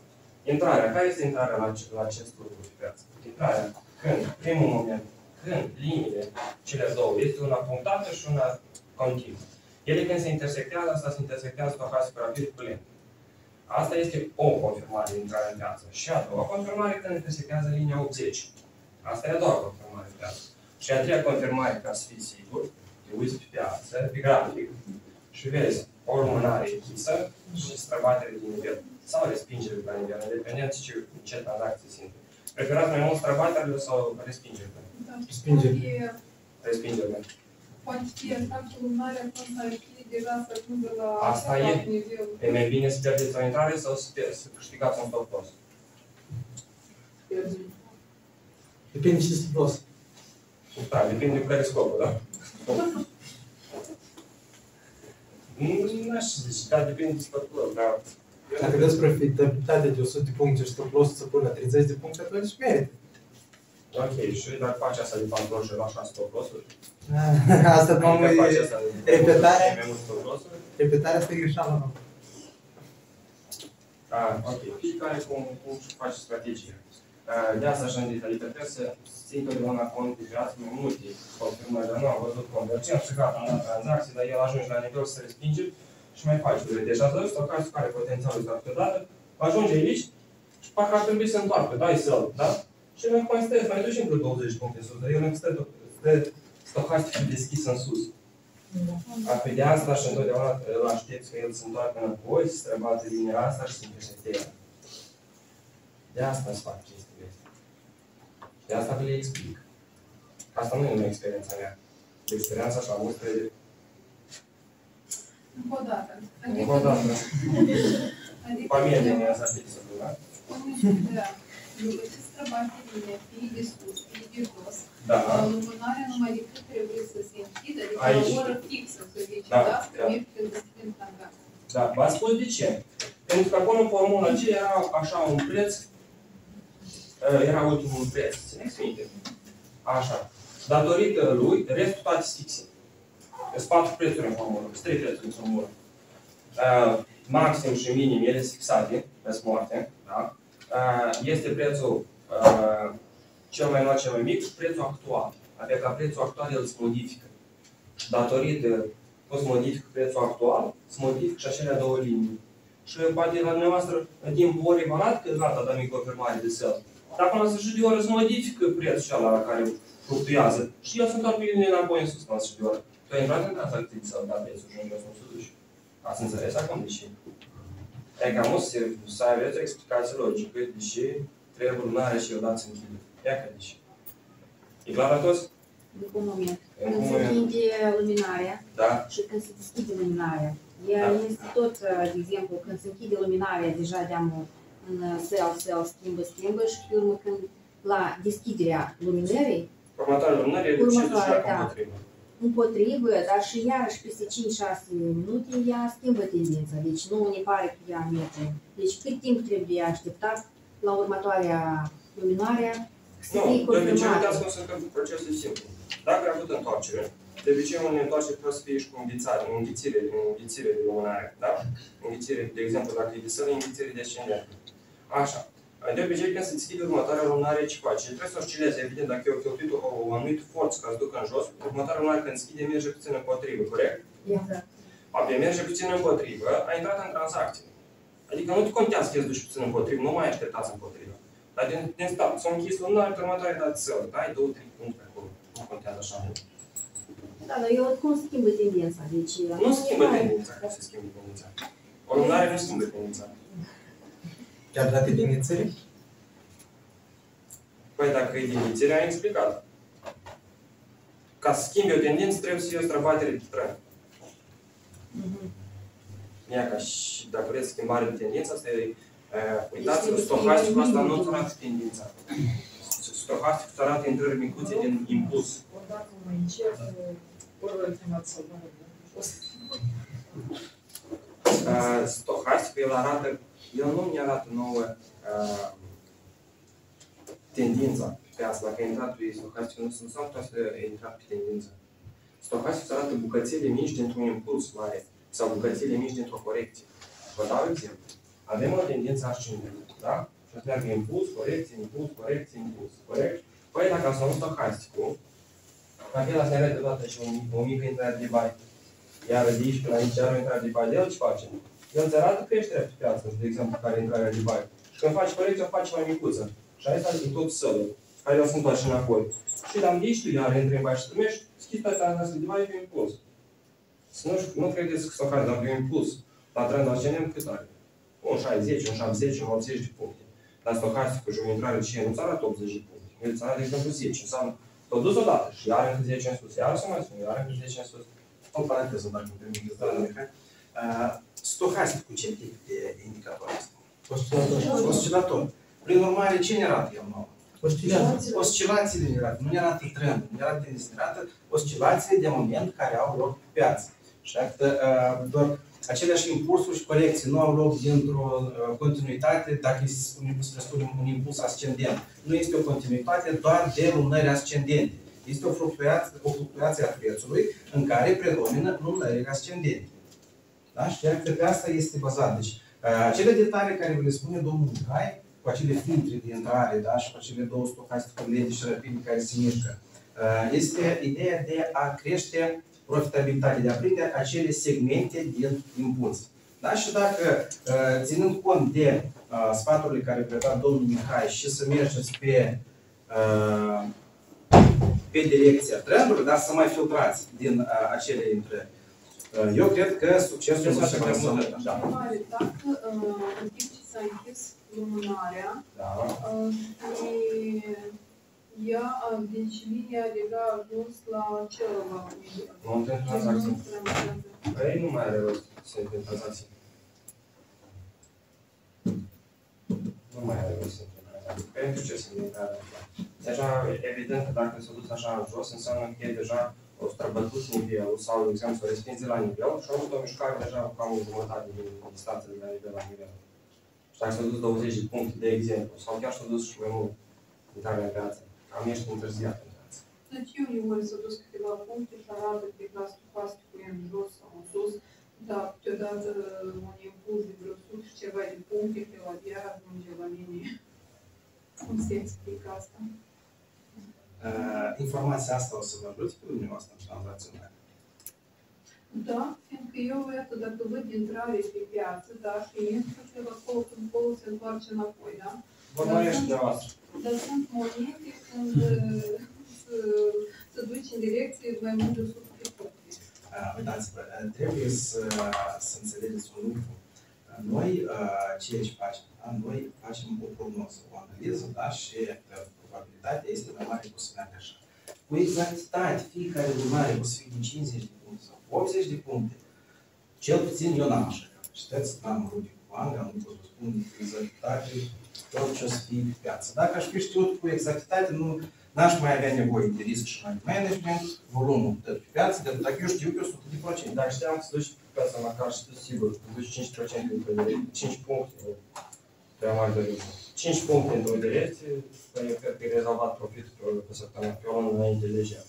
Intrarea. Care este intrarea la, la acest lucru pe piață? Intrarea. Când? Primul moment. Când liniile, cele două, este una punctată și una continuă. Ele când se intersectează, asta se intersectează stocastic rapid cu lent. Asta este o confirmare de intrare în piață. Și a doua confirmare când intersectează linia 80. Asta e a doua confirmare în piață. Și a treia confirmare, ca să fii sigur, te uiți pe piață, pe grafic, și vezi o lumânare închisă și străbatere din nivel. Sau respingere la nivel, independent ce, ce tranzacții sunt. Preferați mai mult străbaterile sau respingerile? Da, Respinge. poate- Respingerile. Poate fi așa că lumânarea asta ar fi deja să ajungă la Asta celălalt e. nivel. E mai bine să pierdeți o intrare sau să, pier- să câștigați un stop loss? Depinde ce se los. Da, depinde cu care e scopul, da? <laughs> Nu aș zice, da, depinde de scopul lor, dar... Dacă dați profitabilitate de 100 de puncte și stop loss să pună 30 de puncte, atunci merită. Ok, și dacă faci asta de pantoși și la 6 stop loss-uri? <laughs> Asta, mamă, Adică faci e asta de repetarea. mai mult stop loss-uri? repetarea asta e greșeală, nu? Ah, ok. Fiecare cum, cum își face strategie. Ah, De asta așa am zis, adică trebuie să ții totdeauna cont de viață mai multe confirmări, dar nu am văzut convergență, gata, am dat tranzacții, dar el ajunge la nivel să respinge și mai face. Deci ați văzut o casă care potențialul este câteodată, ajunge aici și parcă ar trebui să întoarcă, dai sell, da? Și el mai stă, mai duci încă 20 puncte în sus, dar el încă stă, stă stocastic deschis în sus. Ar fi de asta și întotdeauna îl aștepți că el se întoarcă înapoi, să străbate linia asta și să intersectează. De asta îți fac chestiile astea. Și de asta vi le explic. Asta nu e numai experiența mea. E experiența așa multă de... Încă o dată. Încă o dată. Adică, Familie mi-a zis să da? da, după ce străbate linia, fie de sus, fie de jos, Da. lumânarea numai decât trebuie să se închidă, adică Aici. la o oră fixă, să zice, Da, da? da. Să mergi când deschidem tranzacția. Da, v-am spus de ce. Pentru că acolo în formula aceea era așa un preț, uh, era ultimul preț, țineți minte. Așa. Datorită lui, restul toate sunt fixe. Sunt patru prețuri în formulă, sunt trei prețuri în formulă. Uh, maxim și minim, ele sunt fixate, sunt moarte, da? Uh, este prețul uh, cel mai mare, cel mai mic și prețul actual. Adică ca prețul actual el se modifică. Datorită cum se modifică prețul actual, se modifică și acele două linii. Și poate la dumneavoastră în timpul orei vă arată că gata, dăm confirmare de sell. Dar până la sfârșit de oră se modifică prețul ăla la care fluctuează. Și el se întoarce linie înapoi în sus până la sfârșit de oră. Tu ai intrat în tranzacție de sell, dar prețul și în jos nu se duce. Ați înțeles acum de ce? Adică am să, să aveți o explicație logică de ce trebuie lunare și odată să închide. Ia că de ce. E clar la toți? După un moment. În Când se moment. închide luminarea Da? și când se deschide luminarea. Ea Da. este tot, uh, de exemplu, când se închide luminarea, deja de-am în cel, cel, schimbă, schimbă și pe urmă când la deschiderea luminării, Următoarea lunare e de ce Următoarea, duce da. Împotrivă. împotrivă, dar și iarăși peste 5-6 minute ea schimbă tendința. Deci nu ne pare că ea merge. Deci cât timp trebuie așteptat la următoarea luminare să Nu, fie de obicei, confirmată. uitați cum se întâmplă procesul simplu. Dacă ai avut întoarcere, de obicei un întoarcere trebuie să fie și cu înghițare, înghițire, înghițire de lumânare, da? Înghițire, de exemplu, dacă e de sână, înghițire descendentă. Așa. De obicei, când se deschide următoarea lumânare, ce face? Trebuie să oscileze, evident, dacă eu cheltuit o, o anumită forță ca să ducă în jos, următoarea lumânare când deschide merge puțin împotrivă, corect? Exact. Abia merge puțin împotrivă, a intrat în tranzacție. Adică nu te contează că îți duci puțin împotrivă, nu mai așteptați împotrivă. Dar din, din stat, s-a închis lumânare, următoare dați să dai două, trei puncte pe acolo. Nu contează așa mult. Da, dar eu cum schimbă tendința. Deci, Nu e schimbă mai- tendința, nu se schimbă tendința. O lumânare nu schimbă tendința. Chiar date din iețire? Păi dacă e din iețire, ai explicat. Ca să schimbi o tendință, trebuie să iei o străbatere de trend. Ia ca și dacă vreți schimbare de tendință, asta e uitați-vă, stohasticul asta nu țărată tendința. Stohasticul țărată intrări micuțe din impuls. Odată mai încet, ori uh, Stohasticul el arată el nu ne arată nouă uh, tendința pe asta. Dacă ai intrat pe stocasticul, nu sunt sau să ai intrat pe tendință. Stocasticul îți arată bucățele mici dintr-un impuls mare sau bucățele mici dintr-o corecție. Vă dau exemplu. Avem o tendință ascendentă, da? Și o să meargă impuls, corecție, impuls, corecție, impuls, corect? Păi dacă am să luăm stocasticul, acela se arată deodată și o mică, o mică intrare de bai. Iar de aici până aici, iar o intrare de bai, de el ce face? El îți arată că ești drept pe piață, de exemplu, care e intrarea de bai. Și când faci corecție, o faci mai micuță. Și aici e tot sălul, care el se întoarce înapoi. Și dacă de aici tu iar intri în bai și strâmești, schizi pe asta de bai pe impuls. Să nu, nu credeți că stocare, dar pe impuls. La trend ascendent cât are? Un 60, un 70, un 80 de puncte. Dar stocasticul și o intrare de ce nu-ți arată 80 de puncte. El îți arată, de exemplu, 10. Înseamnă, s-a dus odată și iar încă 10 în sus, iar să mai spun, iar încă 10 în sus. O paranteză, dacă îmi permiteți, doamna Mihai. Uh, Stocasticul ce tip de indicator este? Oscilator. Oscilator. Prin urmare, ce ne arată el nou? Oscilează. Oscilațiile ne arată, nu ne arată trendul, nu ne arată tendința, ne arată oscilațiile de moment care au loc pe piață. Și dacă uh, doar aceleași impulsuri și corecții nu au loc dintr-o uh, continuitate, dacă îi spune, să spunem, un impuls ascendent. Nu este o continuitate doar de lumânări ascendente. Este o fluctuație, o fluctuație a prețului în care predomină lumânările ascendente. Da? Și iar cred că asta este bazat. Deci, uh, acele detalii care vă le spune domnul Mihai, cu acele filtre de intrare, da? și cu acele două stocasticuri lente și rapide care se mișcă, uh, este ideea de a crește profitabilitatea, de a prinde acele segmente din impuls. Da? Și dacă, uh, ținând cont de uh, sfaturile care le-a dat domnul Mihai și să mergeți pe, uh, pe direcția trendului, dar să mai filtrați din uh, acele intrări. Uh, Eu cred că succesul Trebuie nu să se va facem înmână. mult. Da. Mare, dacă uh, în timp ce s-a închis lumânarea, Da. uh, și ea, uh, deci linia deja a ajuns la celălalt nivel. Nu între Deci tranzacții. nu se remontează. Păi nu mai are rost să intre în tranzacții. Nu mai are rost să intre în tranzacții. Pentru ce să intre în tranzacții? Deja, evident că dacă s-a dus așa în jos, înseamnă că e deja o străbătut nivelul sau, de exemplu, s-o respinge la nivel și a avut o mișcare deja cu cam o jumătate din distanță de la nivel la nivel. Și dacă s-a dus 20 de puncte, de exemplu, sau chiar s-a dus și mai mult intrarea în piață, cam ești întârziat în piață. Deci eu uneori s-a dus câteva puncte și arată că clasă plasticul e în jos sau în sus, dar câteodată un impuls de vreo 100 și ceva de puncte pe la diar ajunge la mine. Cum se explică asta? Uh, Informația asta o să vă ajute pe dumneavoastră în tranzacționare. Da, fiindcă eu, iată, dacă văd intrare pe piață, da, și intru și el acolo când polo se întoarce înapoi, da? Vorbește dumneavoastră. Dar sunt momente când uh, <laughs> să, să duci în direcție mai mult de 100 de puncte. Uh, Uitați-vă, uh, trebuie să, să înțelegeți un lucru. Noi, uh, ceea ce facem, da? noi facem o prognoză, o analiză, da? și uh, probabilitatea este mai mare că o să meargă așa. Cu exactitate, fiecare lunare o să fie din 50 de puncte sau 80 de puncte. Cel puțin eu n-am așa capacități, n-am rude cu bani, am pot să spun cu exactitate tot ce o să fie pe piață. Dacă aș fi știut cu exactitate, nu, n-aș mai avea nevoie de risc și mai management, volumul de pe piață, de dacă eu știu că e 100 de procente. Dacă știam că să duci pe piața măcar și tu sigur, că duci 5% într-o direcție, 5 puncte, nu prea mare de risc. 5 puncte într-o direcție, eu cred că e rezolvat profitul pe, pe săptămână, pe o lună înainte de legea.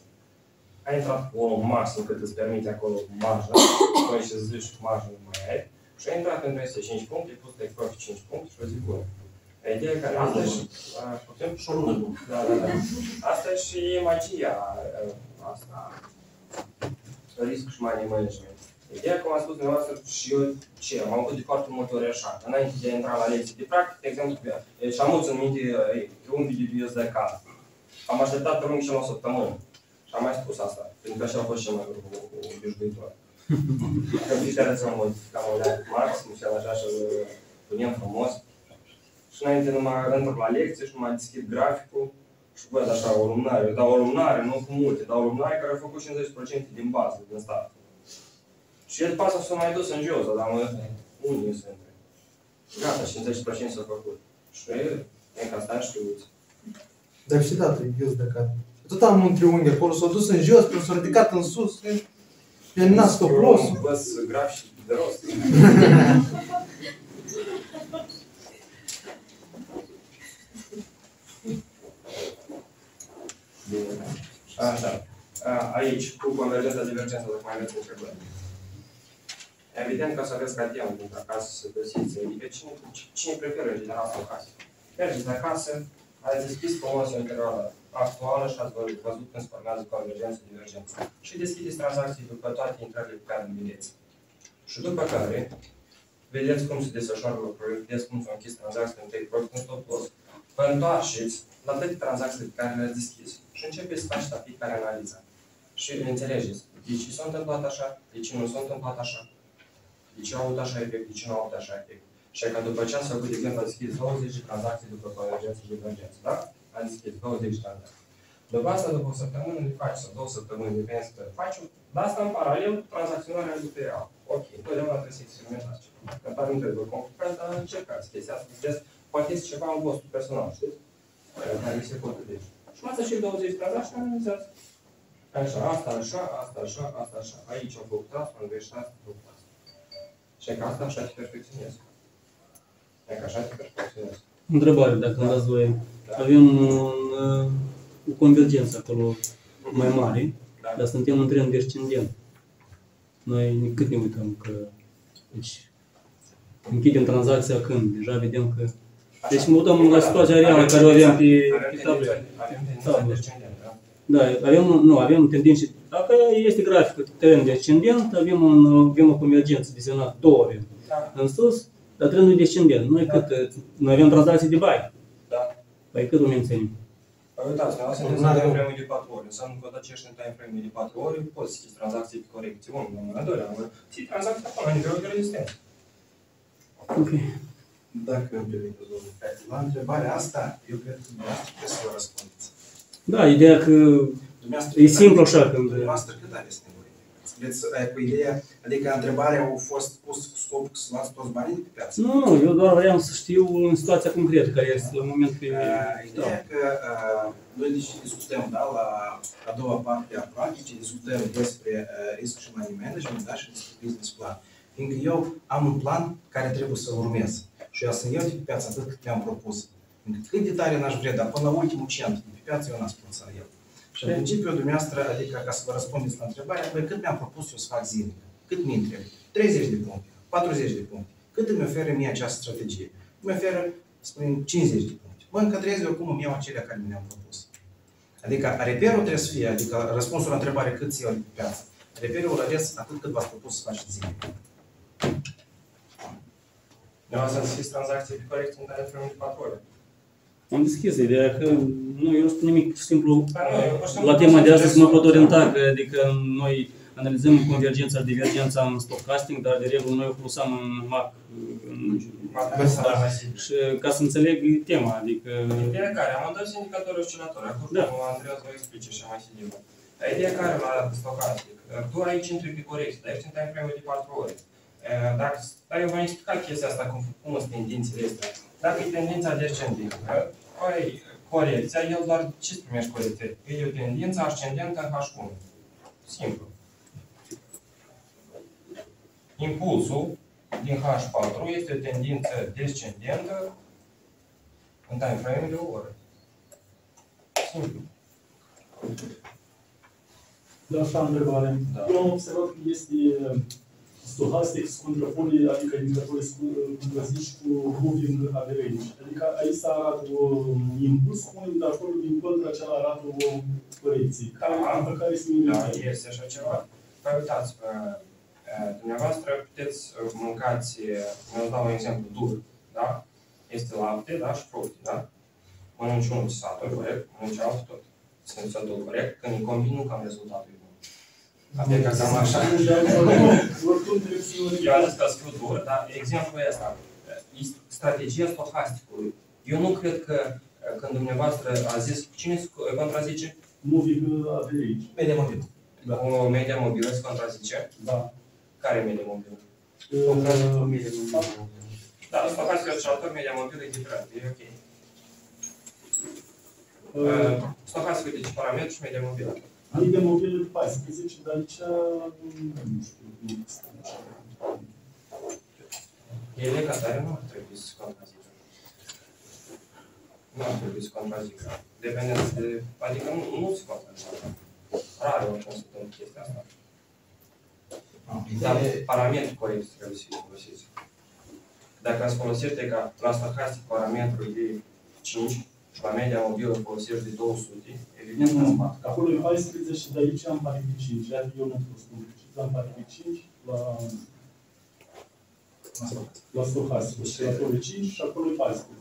Ai intrat cu o maxim cât îți permite acolo marja, păi și îți zici marja nu mai ai, și ai intrat pentru este 5 puncte, ai pus de profit 5 puncte și o zi bună. Ideea care asta e și, a, putem? Și o lună bună. Da, da, da. Asta e și magia a, asta, risc și money management. Ideea, cum am spus dumneavoastră, și eu ce, am avut de foarte multe ori așa, înainte de a intra la lecții de practic, de exemplu, e, și am avut în minte e, un video de de cal. Am așteptat pe lung și la o săptămână. Și am mai spus asta, pentru că așa a fost cel mai obișnuitor. <laughs> Că fiecare să mă modificam o leacă maxim și așa și îl punem frumos. Și înainte numai intru la lecție și nu mai deschid graficul și văd așa o lumânare, dau o lumânare, nu cu multe, dau o lumânare care a făcut 50% din bază, din start. Și el pasă s-a mai dus în jos, dar mă, unii sunt. Gata, 50% s-a făcut. Și e ca asta știuți. Dar și dată, eu de cap. Tot am un triunghi acolo, s-a dus în jos, până s-a ridicat în sus. e- E nas stop loss. Văd grafici de rost. <laughs> Bine. Așa. A, Aici, cu convergența divergența, dacă mai aveți întrebări. Evident că o să aveți gradientul dintre acasă să găsiți. Adică cine, cine preferă în general să acasă? Mergeți acasă, ați deschis promoția anterioară actuală și ați văzut văzut când se formează convergență, divergență. Și deschideți tranzacții după toate intrările pe care le vedeți. Și după care, vedeți cum se desfășoară lucrurile, vedeți cum s-au închis tranzacțiile în take profit, în stop loss, vă întoarceți la toate tranzacțiile pe care le-ați deschis și începeți să faceți fiecare analiză. Și înțelegeți de ce s-a întâmplat așa, de ce nu s-a întâmplat așa, de ce au avut așa efect, de ce nu au avut așa efect. Și că după ce ați făcut, de exemplu, ați deschis 20 de tranzacții după convergență și divergență, da? Ați deschis 20 de tranzacții. După asta, după o săptămână le faci, sau două săptămâni, depinde să faci, dar asta în paralel, tranzacționarea după ea. Ok, totdeauna trebuie să experimentați ceva. Că tare nu trebuie complicat, dar încercați chestia asta. Vedeți, poate este ceva în vostru personal, știți? Care vi se potrivește. Și mai și 20 de tranzacții și analizați. Așa, asta așa, asta așa, asta așa. Aici am făcut asta, am greșit asta, am făcut asta. Și că asta așa te perfecționezi. E că așa te perfecționezi. Întrebare, dacă îmi dați voie. Avem un, uh, o convergență acolo mai mare, Da. dar suntem în trend descendent. Noi cât ne uităm că... Deci, închidem tranzacția când? Deja vedem că... Deci mă uităm la situația reală care o avem pe, pe tablet. Avem Tablă. tendința descendentă, da? Da, avem, nu, avem tendințe. Dacă este grafic trend descendent, avem, un, avem o convergență desenată, două avem. Da. În sus, dar trendul descendent. Noi cât, noi avem tranzacții de buy. Da. Păi cât o menținem? Păi uitați, noi suntem în time frame de 4 ore. Înseamnă că odată ce ești în time frame de 4 ore, poți să schizi tranzacții pe corecție. Unul, la mâna, doi, la mână. Ții tranzacția acolo, la nivelul de rezistență. Ok. Dacă îmi permite, domnul Cati, la întrebarea asta, eu cred că dumneavoastră trebuie să vă răspundeți. Da, ideea că Dumneavoastră e cât simplu aveți- așa când... Dumneavoastră cât aveți nevoie? Vreți să ai cu ideea, adică întrebarea a fost pus cu scopul să luați toți banii de pe piață? Nu, nu, eu doar vreau să știu în situația concretă care este la moment pe... Uh, Ideea că uh, noi deci discutăm, da, la a doua parte a practicii, discutăm despre uh, risc și money management, da, și despre business plan. Fiindcă eu am un plan care trebuie să urmez și eu să iau de pe piață atât cât mi-am propus. Fiindcă cât de tare n-aș vrea, dar până la ultimul cent de pe piață eu n-aș putut să iau. Și în principiu, dumneavoastră, adică ca să vă răspundeți la întrebarea, băi, cât mi-am propus eu să fac zilnic? Cât mi trebuie? 30 de puncte, 40 de puncte. Cât îmi oferă mie această strategie? Îmi oferă, spunem, 50 de puncte. Mă încadrez eu cum îmi iau acelea care mi le-am propus. Adică reperul trebuie să fie, adică răspunsul la întrebare cât ți iau de pe piață. Reperul îl aveți atât cât v-ați propus să faceți zilnic. Noi o să deschis tranzacții pe corecție în time frame de 4 ore. Am deschis ideea că nu, eu nu spun nimic, pur și simplu, Da, nu, eu pur și simplu la tema de vreau să astăzi mă pot înțeleg. orienta, că adică noi analizăm convergența, divergența în stocastic, dar de regulă noi o folosim în MAC. În, Da. și ca să înțeleg tema, adică Ideea care, am dat indicatori oscilatori, acum Da. cum Andreea vă explice și mai sigur. Ideea care la stocastic, tu aici intri pe corecție, dar aici în time frame de 4 ore. Eh, Dacă, dar eu v-am explicat chestia asta, cum, cum sunt tendințele astea. Dacă e tendința descendentă, ai corecția, el doar ce primești corecție? E o tendință ascendentă în H1. Simplu. Impulsul din H4 este o tendință descendentă în time frame de o oră. Simplu. Da, așa am întrebare. Da. Eu am observat că este stohastic se contrapune, adică indicatorii se contrazici cu moving average. Adică aici se arată un impuls, spunem, dar acolo din contra acela arată o corecție. Care, Da. între care se Da, numește. este așa ceva. Păi uitați, uh, uh, dumneavoastră puteți uh, mâncați, uh, eu dau un exemplu dur, da? Este lapte, da, și fructe, da? Mănânci unul satul, corect, mănânci altul tot. Senzatul corect, când îi combini, nu cam rezultatul e bun. Adică cam așa. Oricum trebuie să Eu am zis că scriu dur, dar exemplul ăsta, e strategia stocasticului. Eu nu cred că uh, când dumneavoastră a zis, cine se contrazice? Moving average. Media mobil. Da. O media mobilă se contrazice? Da. Care e media mobilă? Uh, Da, stocastic oscilator, media mobilă e diferit, e ok. uh, Stocastic deci parametru și media mobilă. Media mobilă de 14, dar aici nu știu, nu este așa. Ele ca tare nu ar trebui să se contrazică. Nu ar trebui să contrazică. Dependență de... Adică nu, nu se contrazică. Rar ori când se întâmplă chestia asta. Dar parametri corect trebuie să fie folosiți. Dacă ați folosește ca la stocastic parametrul e 5 și la media mobilă folosești de 200, evident că îți bat. Acolo e 14 și de aici am pare de 5. Iar eu nu am fost împlicit, am pare de 5 la, la stohastic. Și acolo e 5 și acolo e 14.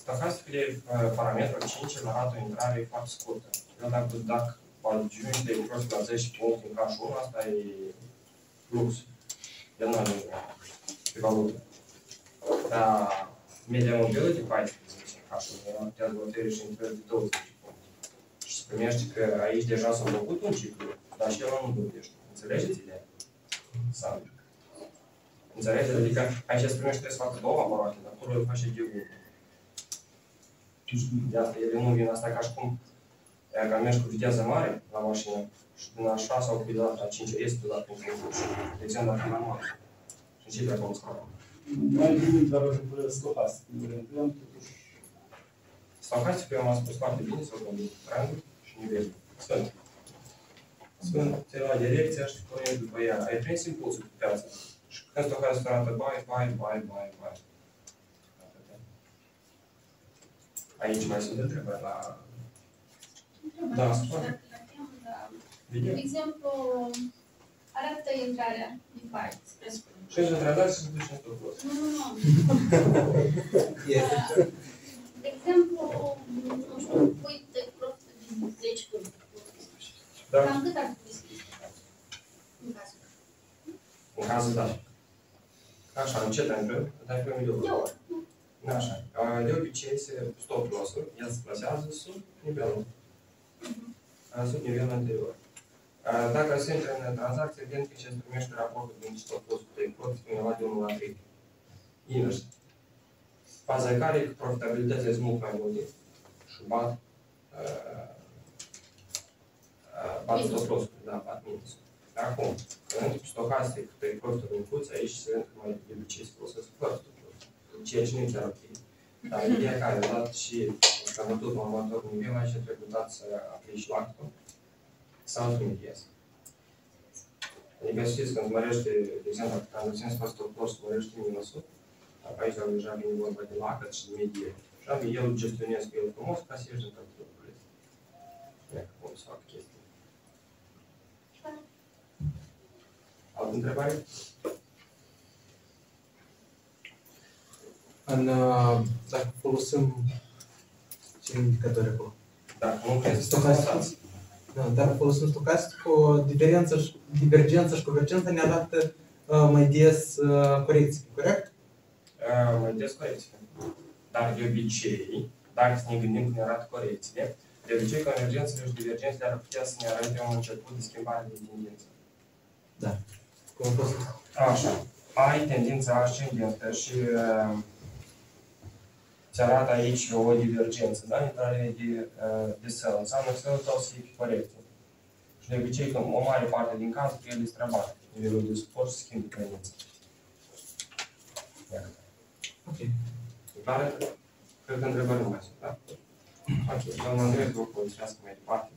Stocastic de uh, parametrul 5 îl arată o intrare foarte scurtă. Eu dacă, dacă ajungi de prost la 10 puncte în cașul 1, asta e lux. El nu ajunge pe valută. Dar media mobilă de 14 în cașul 1, ea putează băteri și intrări de 20 puncte. Și se primește că aici deja s-a făcut un ciclu, dar și el nu dovedește. Înțelegeți ideea? Sau? Înțelegeți? Adică aici se primește trebuie să facă două aparate, dar acolo îl face de unul. De asta ele nu vin asta ca și cum ea că mergi cu viteză mare la mașină și din a 6 sau pe la 5 este dat prin fruncuș. De exemplu, dacă e manual. Și începe acolo scapă. Mai bine, dar uh, stohastic. Nu orientăm, totuși. Stocastic, eu am spus foarte bine, s-au gândit brandul și nivelul. Sunt. Sunt te la direcția și te pornești după ea. Ai prins impulsul pe piață. Și când stocastic arată bai, bai, bai, bai, bai. Atâta. Aici mai sunt întrebări la... Da, spune. De Video. exemplu, arată intrarea din parte, spre spune. Și în tradați și se duce în stocul. Nu, nu, nu. <laughs> <laughs> De exemplu, nu știu, pui de profită din 10 puncte. Da. Cam cât ar trebui să fie în cazul În cazul dat. Așa, încet întreb, dar pe milion. De ori. Așa. A, De obicei, se stop loss-ul, el se plasează sub nivelul. A, Sub nivelul anterior. A, Dacă se intră în tranzacție, evident că ce se primește raportul din stop loss cu take profit undeva de 1 la 3. Invers. Faza care e că profitabilitățile sunt mult mai multe și bat uh, uh, bat stop loss da, bat minus. Acum, când stocastic take profit în cuți, aici se intră mai de obicei se folosesc fără stop loss ceea ce nu e chiar ok. Dar ideea care a dat și că am tot următor nivel, aici trebuie dat să aplici lactul sau să mediezi. Adică știți, când mărește, de exemplu, dacă tranzacționezi fără stop loss, mărește minusul, dar aici deja vine vorba de lacăt și de mediere. Și apoi el gestionează pe el frumos ca să ieși din toate lucrurile astea. Ia cum să fac chestii. Altă întrebare? În, uh, dacă folosim ce indicatori acolo? Dacă nu vreți să Stocastic. stați. Da, dar folosind stocasticul, diferența și, divergența și convergența ne arată uh, mai des uh, corecții, corect? Uh, Mai des corecție. Dar de obicei, dacă să ne gândim cum ne arată corecțiile, de obicei convergențele și divergențele ar putea să ne arate un început de schimbare de tendință. Cum a fost? Așa. Ai tendința ascendentă și uh, ți arată aici o divergență, da? Intrare de, uh, de săl. Înseamnă că sălul tău să fie pe corecție. Și de obicei, că o mare parte din cazul, el este străbat. Nivelul de suport se schimbă tendința. Iată. Ok. E clară? Cred că întrebări nu mai sunt, da? Ok. Domnul Andrei, vă povestească mai departe.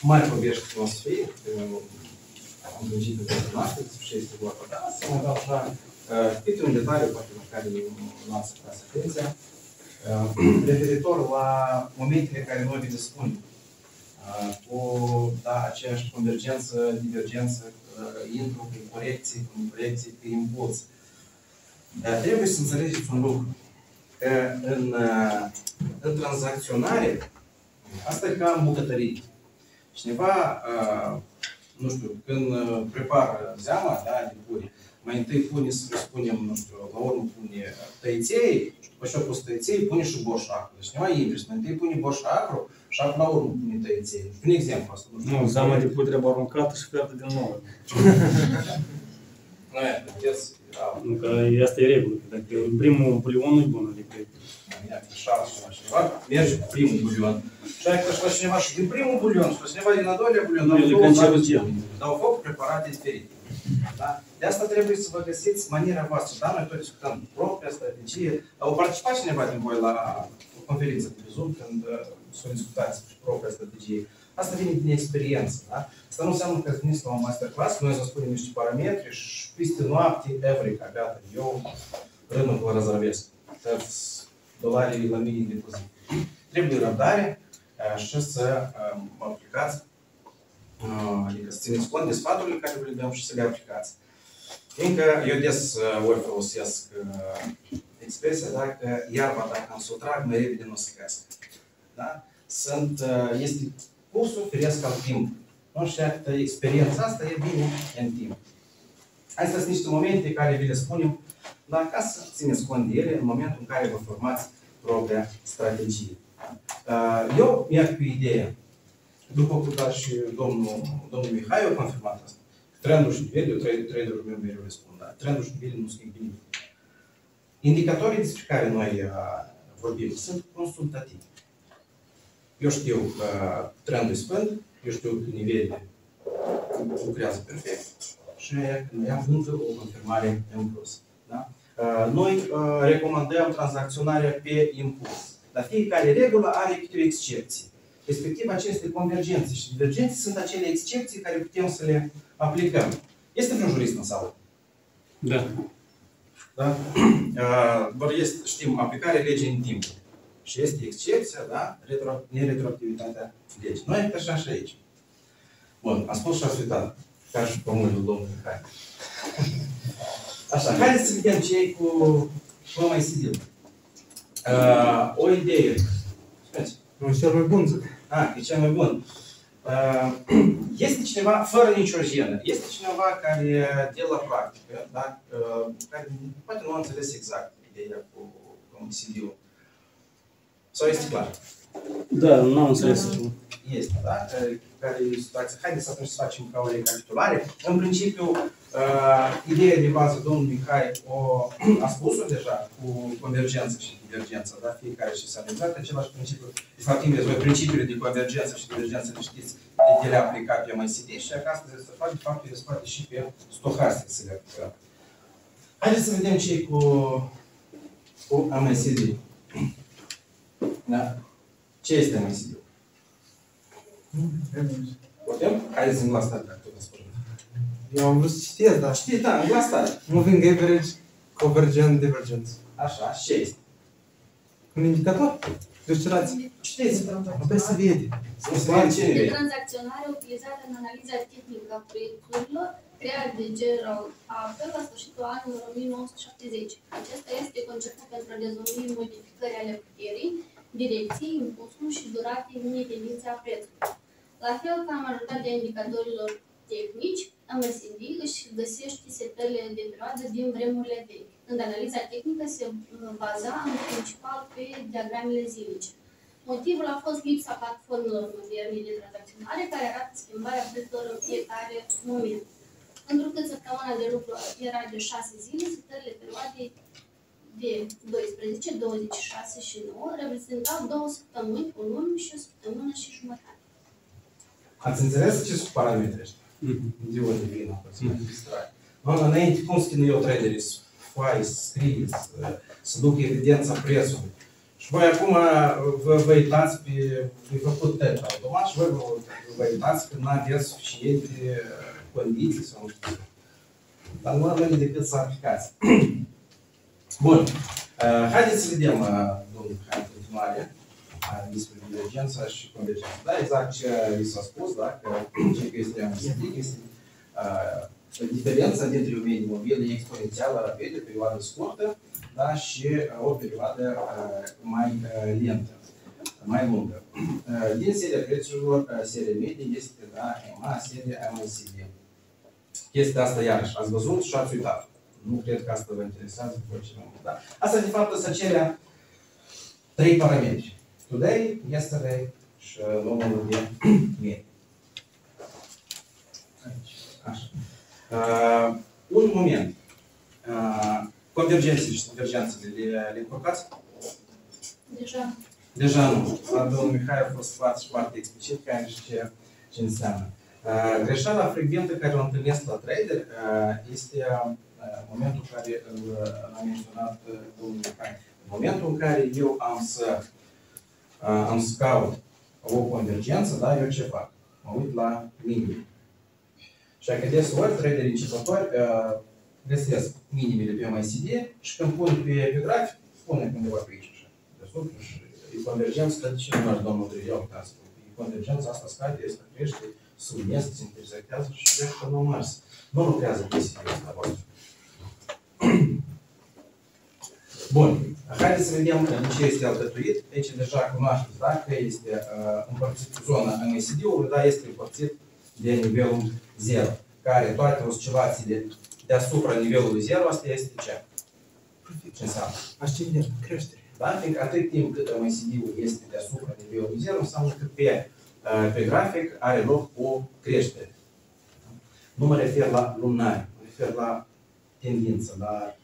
Mai vorbește filosofie, am gândit de noastră, ce este vorba. Dar să mai dau așa uh, câte un detaliu, poate la care nu ați atras atenția, uh, <clears throat> referitor la momentele care noi vi le spunem. Uh, Cu da, aceeași convergență, divergență, uh, intru prin corecții, prin corecții, prin impuls. Uh, Trebuie să înțelegeți un lucru. Că în, uh, în tranzacționare, asta e ca în bucătărie. Cineva, uh, nu știu, când uh, prepară zeama, da, de puri, mai întâi pune, să spunem, nu știu, la urmă pune tăiței, și după ce a pus tăiței, pune și borș acru. Deci cineva invers, mai întâi pune borș acru și acru la urmă pune tăiței. Nu știu, un exemplu asta. Nu, știu. Nu, zeama de pui trebuie aruncată și fiartă din nou. Nu e, vedeți, era Nu, că asta e regulă. că Dacă primul bulion nu-i bun, adică Iată, așa, așa, cineva merge cu primul bulion. Și ai că și la cineva și din primul bulion și la cineva din al doilea bulion, dau ele două cancerogene. fapt- dau foc preparate diferite. Da? De asta trebuie să vă găsiți maniera voastră. Da, noi tot discutăm propria strategie. Au participat cineva din voi la o conferință pe Zoom când uh, s-au discutat despre propria strategie. Asta vine din experiență. Da? Asta nu înseamnă că ați venit la un masterclass, noi să spunem niște parametri și peste noapte, Evrika, gata, eu rânul vă răzărvesc. Dați dolarii la mine depozit. Trebuie răbdare uh, și să um, aplicați, uh, adică să țineți cont de sfaturile care vi le dăm și să le aplicați. Fiindcă eu des uh, ori folosesc uh, expresia, da, că iarba dacă am să o trag, mai repede nu o să crească. Da? Sunt, uh, este cursul firesc al timpului. Nu știu că experiența asta e bine în timp. Astea sunt niște momente care vi le spunem, dar ca să țineți cont de ele în momentul în care vă formați propria strategie. Uh, Eu merg pe ideea, după cum dar și domnul, domnul Mihai a confirmat asta, că trendul și nivelul, eu trei, traderul meu mereu le spun, dar trendul și nivelul nu schimbă nimic. Indicatorii despre care noi uh, vorbim sunt consultativi. Eu știu că trendul e sfânt, eu știu că nivelul lucrează perfect și când ia vântă o confirmare în plus. Da? Uh, Noi uh, recomandăm tranzacționarea pe impuls, dar fiecare regulă are câte o excepție. Respectiv, aceste convergențe și divergențe sunt acele excepții care putem să le aplicăm. Este vreun jurist în sală? Da. Da? <clears throat> Uh, Doar este, știm, aplicarea legii în timp. Și este excepția, da? Retro, neretroactivitatea legii. Noi e așa și aici. Bun, am spus și ați uitat. Ca și pământul domnului Mihai. Așa, haideți să vedem ce e cu MyCD. Uh, o idee. Spuneți. Nu, cel mai bunț, zic. Ah, e cel mai bun. Uh, <clears throat> Este cineva, fără nicio jenă, este cineva care de la practică, da? Uh, care poate nu a înțeles exact ideea cu, cu MCD-ul. Sau este clar? Da, nu am înțeles. Este, da? Care, care e situația. Haideți atunci să facem ca o recapitulare. În principiu, uh, ideea de bază, domnul Mihai o, <clears throat> a spus-o deja cu convergență și divergență, da? Fiecare și s-a legat același principiu. De fapt, invers, voi principiile de convergență și divergență le știți de le aplica pe MICD și că astăzi să fac, de fapt, le spate și pe stocastic să le aplicăm. Haideți să vedem ce e cu, cu MICD. Da? Ce este MICD? Putem? Haideți în glas tare, dacă tot ați spus. Eu am vrut să citesc, dar Știi, da, în glas tare. moving average, convergent, divergence. Așa, și ce este? Un indicator de oscilații. Știți? Nu trebuie să vede. Să nu se vede ce De nivel. tranzacționare utilizată în analiza tehnică a proiecturilor creat de Gerald Apple la sfârșitul anului 1970. Acesta este conceput pentru a dezvolui modificări ale puterii direcții, impulsul și duratei unei tendințe a prețului. La fel ca majoritatea indicatorilor tehnici, MSD își găsește setările de perioadă din vremurile vechi, când analiza tehnică se uh, baza în principal pe diagramele zilice. Motivul a fost lipsa platformelor moderne de tranzacționare care arată schimbarea prețurilor în fiecare moment. Întrucât săptămâna de lucru era de 6 zile, setările perioadei de 12, 26 și 9 reprezentau două săptămâni, o lună și o săptămână și jumătate. Ați înțeles ce sunt parametrii ăștia? De ori de vină, să mă distrai. Mă, înainte, cum schimb eu traderii? Să foai, să scrie, să, să duc evidența prețului. Și voi acum vă, vă uitați pe, pe făcut test automat și voi vă, vă uitați că nu aveți suficiente condiții sau nu știu. Dar nu rămâne decât să aplicați. <clears throat> Bun. Uh, haideți să vedem, uh, domnul Mihai, în continuare, uh, despre divergența și convergența. Da, exact ce vi s-a spus, da, că ce că este MCD este uh, diferența dintre o medie mobilă exponențială pe o perioadă scurtă da, și uh, o perioadă uh, mai uh, lentă, mai lungă. Uh, din seria prețurilor, uh, seria medie este da, MA, seria MCD. Chestia asta, iarăși, ați văzut și ați uitat. Nu cred că asta vă interesează după ce mai mult. Da? Asta, de fapt, să cerea trei parametri. Today, yesterday și uh, numărul de mie. <clears throat> Așa. Uh, un moment. Uh, convergențele și divergențele le, le încurcați? Deja. Deja nu. La domnul Mihai a fost foarte, foarte explicit care și ce, ce înseamnă. Uh, greșeala frecventă care o întâlnesc la trader uh, este uh, momentul care îl a menționat uh, domnul Mihai. În momentul în care eu am să uh, am să caut o convergență, da, eu ce fac? Mă uit la minime. Și că deseori traderii începători uh, găsesc minimele pe MACD și când pun pe, pe grafic, pune undeva pe aici, așa, deasupra și e convergență, dar de ce nu aș domnul Drăgheau ca să e convergența asta scade, asta crește, subliniază, se intersectează și vezi că nu mers. Nu lucrează chestiile astea voastră. Bun. Haideți să vedem de ce este alcătuit. Aici deja cunoașteți, da? Că este uh, împărțit zona MSD-ului, da? Este împărțit de nivelul 0, care toate oscilațiile deasupra nivelului 0, asta este ce? Ce înseamnă? Ascendent, creștere. Da? Fiindcă atât timp cât MSD-ul este deasupra nivelului 0, înseamnă că pe, uh, pe grafic are loc o creștere. Nu mă refer la lunari, mă refer la tendință, la...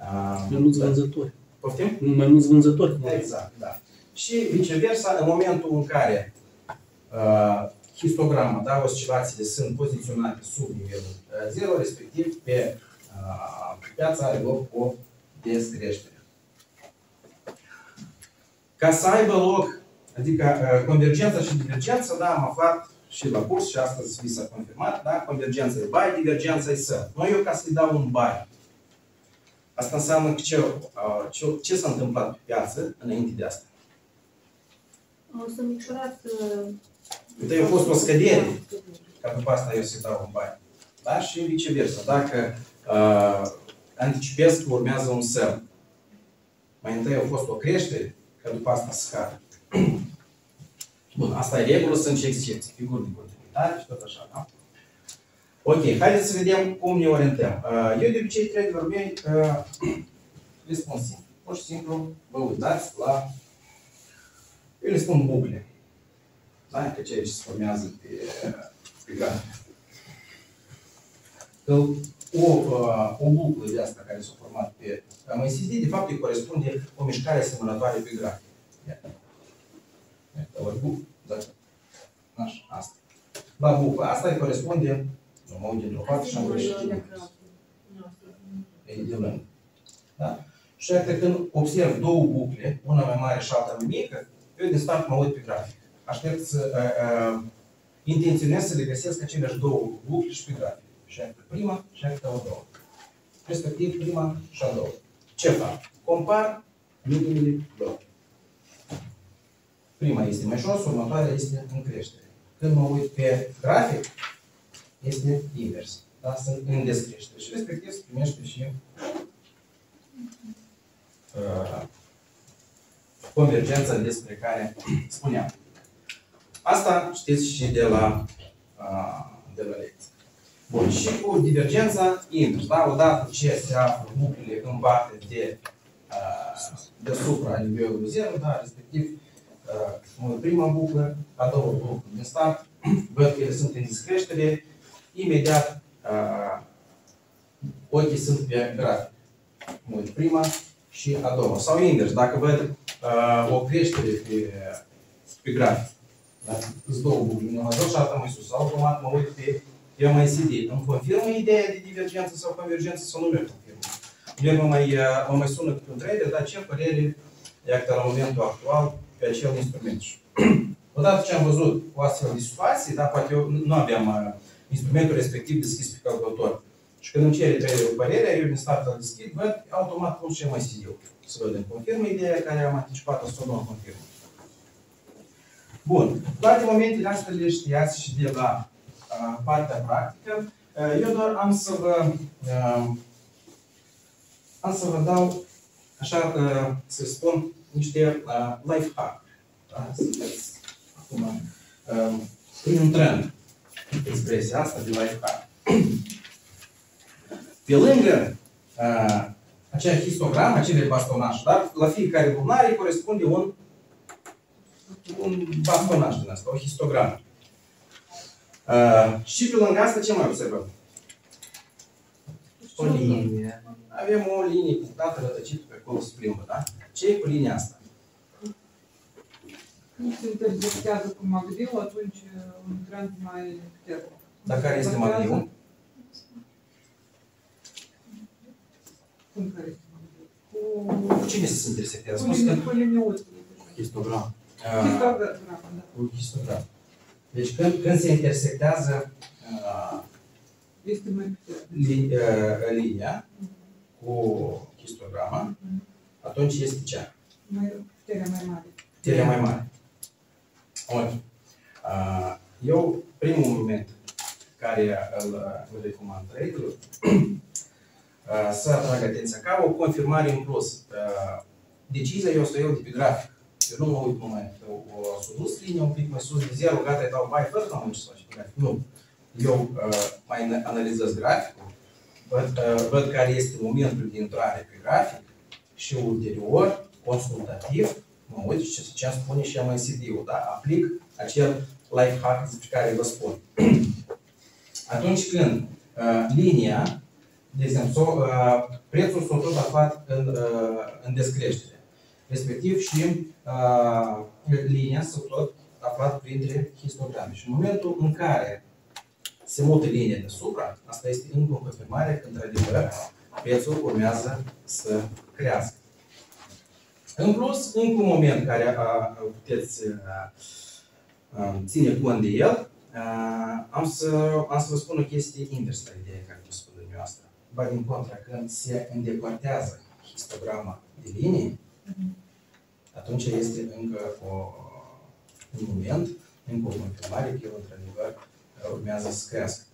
Uh, Mai mulți vânzători. Poftim? Mai mulți vânzători. Exact, da. Și viceversa, în momentul în care uh, histograma, da, oscilațiile sunt poziționate sub nivelul uh, 0, respectiv pe uh, piața are loc o descreștere. Ca să aibă loc, adică uh, convergența și divergența, da, am aflat și la curs și astăzi vi s-a confirmat, da, convergența e buy, divergența e sell. Noi eu ca să-i dau un buy, asta înseamnă că ce, uh, ce, ce s-a întâmplat pe piață înainte de asta? O să micșorat... uh, Uite, a fost o scădere, ca după asta eu să-i dau un bani. Da? Și viceversa. Dacă uh, anticipez că urmează un sell, mai întâi a fost o creștere, ca după asta scade. <clears throat> Bun, asta e regulă, sunt și excepții, figuri de continuitate și tot așa, da? Ok, haideți să vedem cum ne orientăm. Uh, Eu de obicei traderii mei uh, le spun simplu. Pur și simplu vă uitați la, eu le spun bucle. Da? Că ceea ce se formează pe, pe grafic. Că o, uh, o buclă de asta care s-a format pe MSD, de fapt, îi corespunde o mișcare asemănătoare pe grafic. Iată. Iată, ori buclă, da? Așa, asta. La bucla asta îi corespunde, nu mă uit dintr-o parte și am greșit. E de lângă. Da? Și iată, când observ două bucle, una mai mare și alta mai mică, eu de start mă uit pe grafic. Aștept să uh, uh, intenționez să le găsesc aceleași două bucle și pe grafic. Și iată prima și iată a doua. Respectiv prima și a doua. Ce fac? Compar minimele două. Prima este mai jos, următoarea este în creștere. Când mă uit pe grafic, este invers. Da? Sunt în descreștere. Și respectiv se primește și uh, convergența despre care <clears throat> spuneam. Asta știți și de la, uh, de la lecție. Bun, și cu divergența invers, da? Odată ce se află buclele în parte de uh, deasupra nivelului 0, da? respectiv uh, prima buclă, a doua buclă din start, <clears throat> văd că ele sunt în descreștere, imediat uh, ochii sunt pe grafic. Mă uit prima și a doua. Sau invers, dacă văd uh, o creștere pe, pe grafic, da? sunt două bucli, una mai jos și alta mai sus, automat mă uit pe eu mai MICD. Îmi confirmă ideea de divergență sau convergență sau nu mi confirmă? El mă mai, uh, mă mai sună cu un trader, dar ce părere iată la momentul actual pe acel instrument. <clears throat> Odată ce am văzut o astfel de situație, da, poate eu nu aveam uh, instrumentul respectiv deschis pe calculator. Și când îmi cere traderul părerea, eu din start îl deschid, văd automat cum ce mai eu. Să vedem, confirmă ideea care am anticipat-o sau nu confirmă. Bun. Toate momentele astea le știați și de la uh, partea practică. Uh, eu doar am să vă uh, am să vă dau, așa uh, să spun, niște uh, life hack. Da? Să vedeți acum, uh, prin un trend expresia asta de life hack. <clears throat> Pe lângă uh, acea histogramă, acele bastonaș, dar la fiecare lunare corespunde un, un bastonaș din asta, o histogramă. Uh, și pe lângă asta ce mai observăm? O linie. Avem o linie punctată, rătăcită pe acolo se plimbă, da? Ce e cu linia asta? Nu se intersectează cu magdiul, atunci un trend mai puternic. Dar care este magdiul? Cum care este magdiul? Cu cine se intersectează? Cu linie, cu linie Histogram. Histogram, da. Cu histogram. Deci când, când se intersectează uh, este mai li, uh, linia cu histograma, atunci este cea? Mai, puterea mai mare. Puterea mai mare. Ok. Uh, eu, primul moment care îl, îl recomand traderul, uh, <clears throat> să atrag atenția ca o confirmare în plus. Uh, decizia eu o să iau de pe grafic. Eu nu mă uit numai, o, o sus linia un pic mai sus de zero, gata, îi dau bai, fără să am ce să faci pe grafic. Nu. Eu uh, mai analizez graficul, văd, uh, văd care este momentul de intrare pe grafic și ulterior, consultativ, mă uit ce, ce spune și MNCD-ul, da? Aplic acel life hack despre care vă spun. <clears throat> Atunci când uh, linia, de exemplu, uh, prețul s-a tot aflat în, uh, în descreștere, respectiv și uh, linia s-a tot aflat printre histograme. Și în momentul în care se mută linia deasupra, asta este încă o confirmare că, într-adevăr, prețul urmează să crească. În plus, încă un moment care a, puteți a, a, ține cont de el, a, am, să, am să vă spun o chestie inversă la ideea care vă spun dumneavoastră. Ba din contra, când se îndepărtează histograma de linie, atunci este încă o, un moment, încă o confirmare că el, într-adevăr, urmează să crească.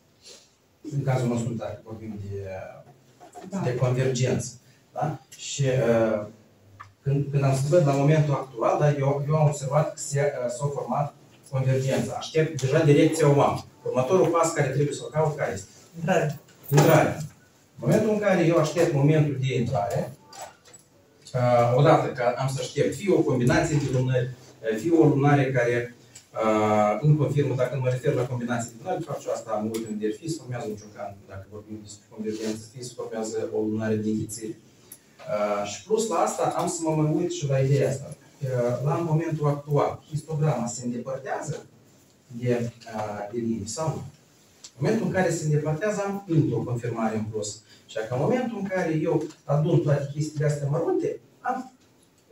În cazul nostru, dacă vorbim de, da. de convergență. Da? Și uh, când, când am studiat la momentul actual, da, eu, eu am observat că se, uh, s-a format convergența. Aștept deja direcția o am. Următorul pas care trebuie să-l caut, care este? Intrare. Intrare. În momentul în care eu aștept momentul de intrare, uh, odată că am să aștept fie o combinație de lunări, fie o lunare care Uh, îmi confirmă, dacă mă refer la combinații de lunari, de fapt și asta am uit în fie se formează un ciocan, dacă vorbim despre convergență, fie se formează o lunare de înghițire. Uh, și plus la asta am să mă mai uit și la ideea asta. Uh, la momentul actual, histograma se îndepărtează de, uh, de linii sau nu? În momentul în care se îndepărtează, am încă o confirmare în plus. Și că în momentul în care eu adun toate chestiile astea mărunte, am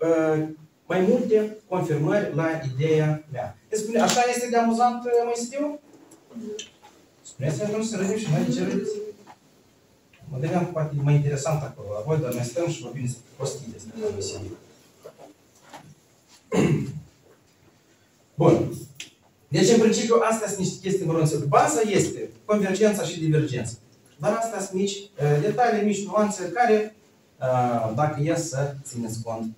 uh, mai multe confirmări la ideea mea. Spune, așa este de amuzant, uh, mai știu? Spuneți atunci să râdem și mai de ce râdeți? Mă gândeam poate mai interesant acolo la voi, dar noi stăm și vorbim despre prostii despre MSD. <clears throat> Bun. Deci, în principiu, astea sunt niște chestii mărunțe. Baza este convergența și divergența. Dar astea sunt mici uh, detalii, mici nuanțe care, uh, dacă e să țineți cont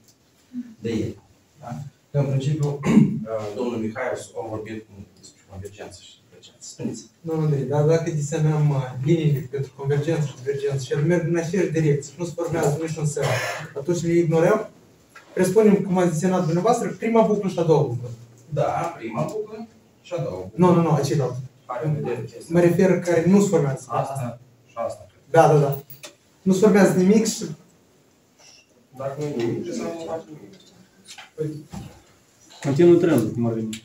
de ele. Da? Că în principiu, <clears throat> domnul Mihai a vorbit despre convergență și divergență. Spuneți. Nu, Andrei, dar dacă desenăm uh, liniile pentru convergență și divergență și ele merg în aceeași direcție și nu se formează niciun semn, atunci le ignorăm? Presupunem, cum ați desenat dumneavoastră, prima buclă și a doua buclă. Da, prima buclă și a doua buclă. Nu, nu, nu, aceilalți. Are în vedere chestia. Mă refer care nu se formează. Asta și asta. Da, da, da. Nu se formează nimic și Dacă nu e nimic, ce să nu faci nimic? Continuă trendul, cum ar veni.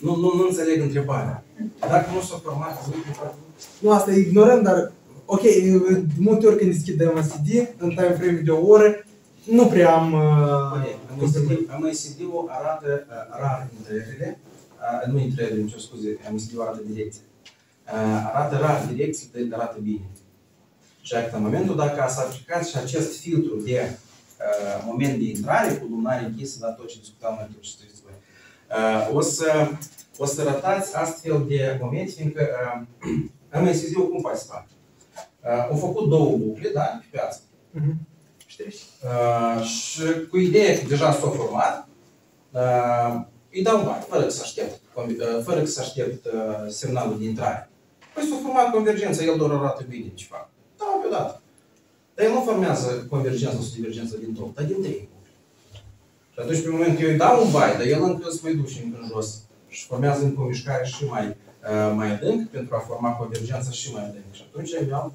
Uh, Nu, nu, nu înțeleg întrebarea. Dacă nu s-a format, zic, nu fac nimic. Nu, asta ignorăm, dar ok, de multe ori când deschidem MSD, în time frame de o oră, nu prea am... Uh, MSD- MSD-ul arată uh, rar intrările, uh, nu intrările, îmi cer scuze, MSD-ul arată direcția. Uh, Arată rar direcții, dar arată bine. Și exact în momentul dacă ați aplicat și acest filtru de uh, moment de intrare cu lumânare închisă, la tot ce discutam noi, tot ce știți voi, uh, o să, o să ratați astfel de momente, fiindcă uh, MSD-ul cum poate să facă? Uh, au făcut două bucle, da, pe piață. Știi? Uh, și cu ideea că deja s-a format, uh, îi dau bani, fără să aștept, conv- uh, fără să aștept uh, semnalul de intrare. Păi s-a format convergența, el doar arată bine ce fac. Da, pe dată. Dar el nu formează convergența sau divergența din top, dar din trei. Și atunci, pe moment, eu îi dau un bai, dar el încă se mai duce încă în jos și formează încă o mișcare și mai, uh, mai adânc pentru a forma convergența și mai adânc. Și atunci eu iau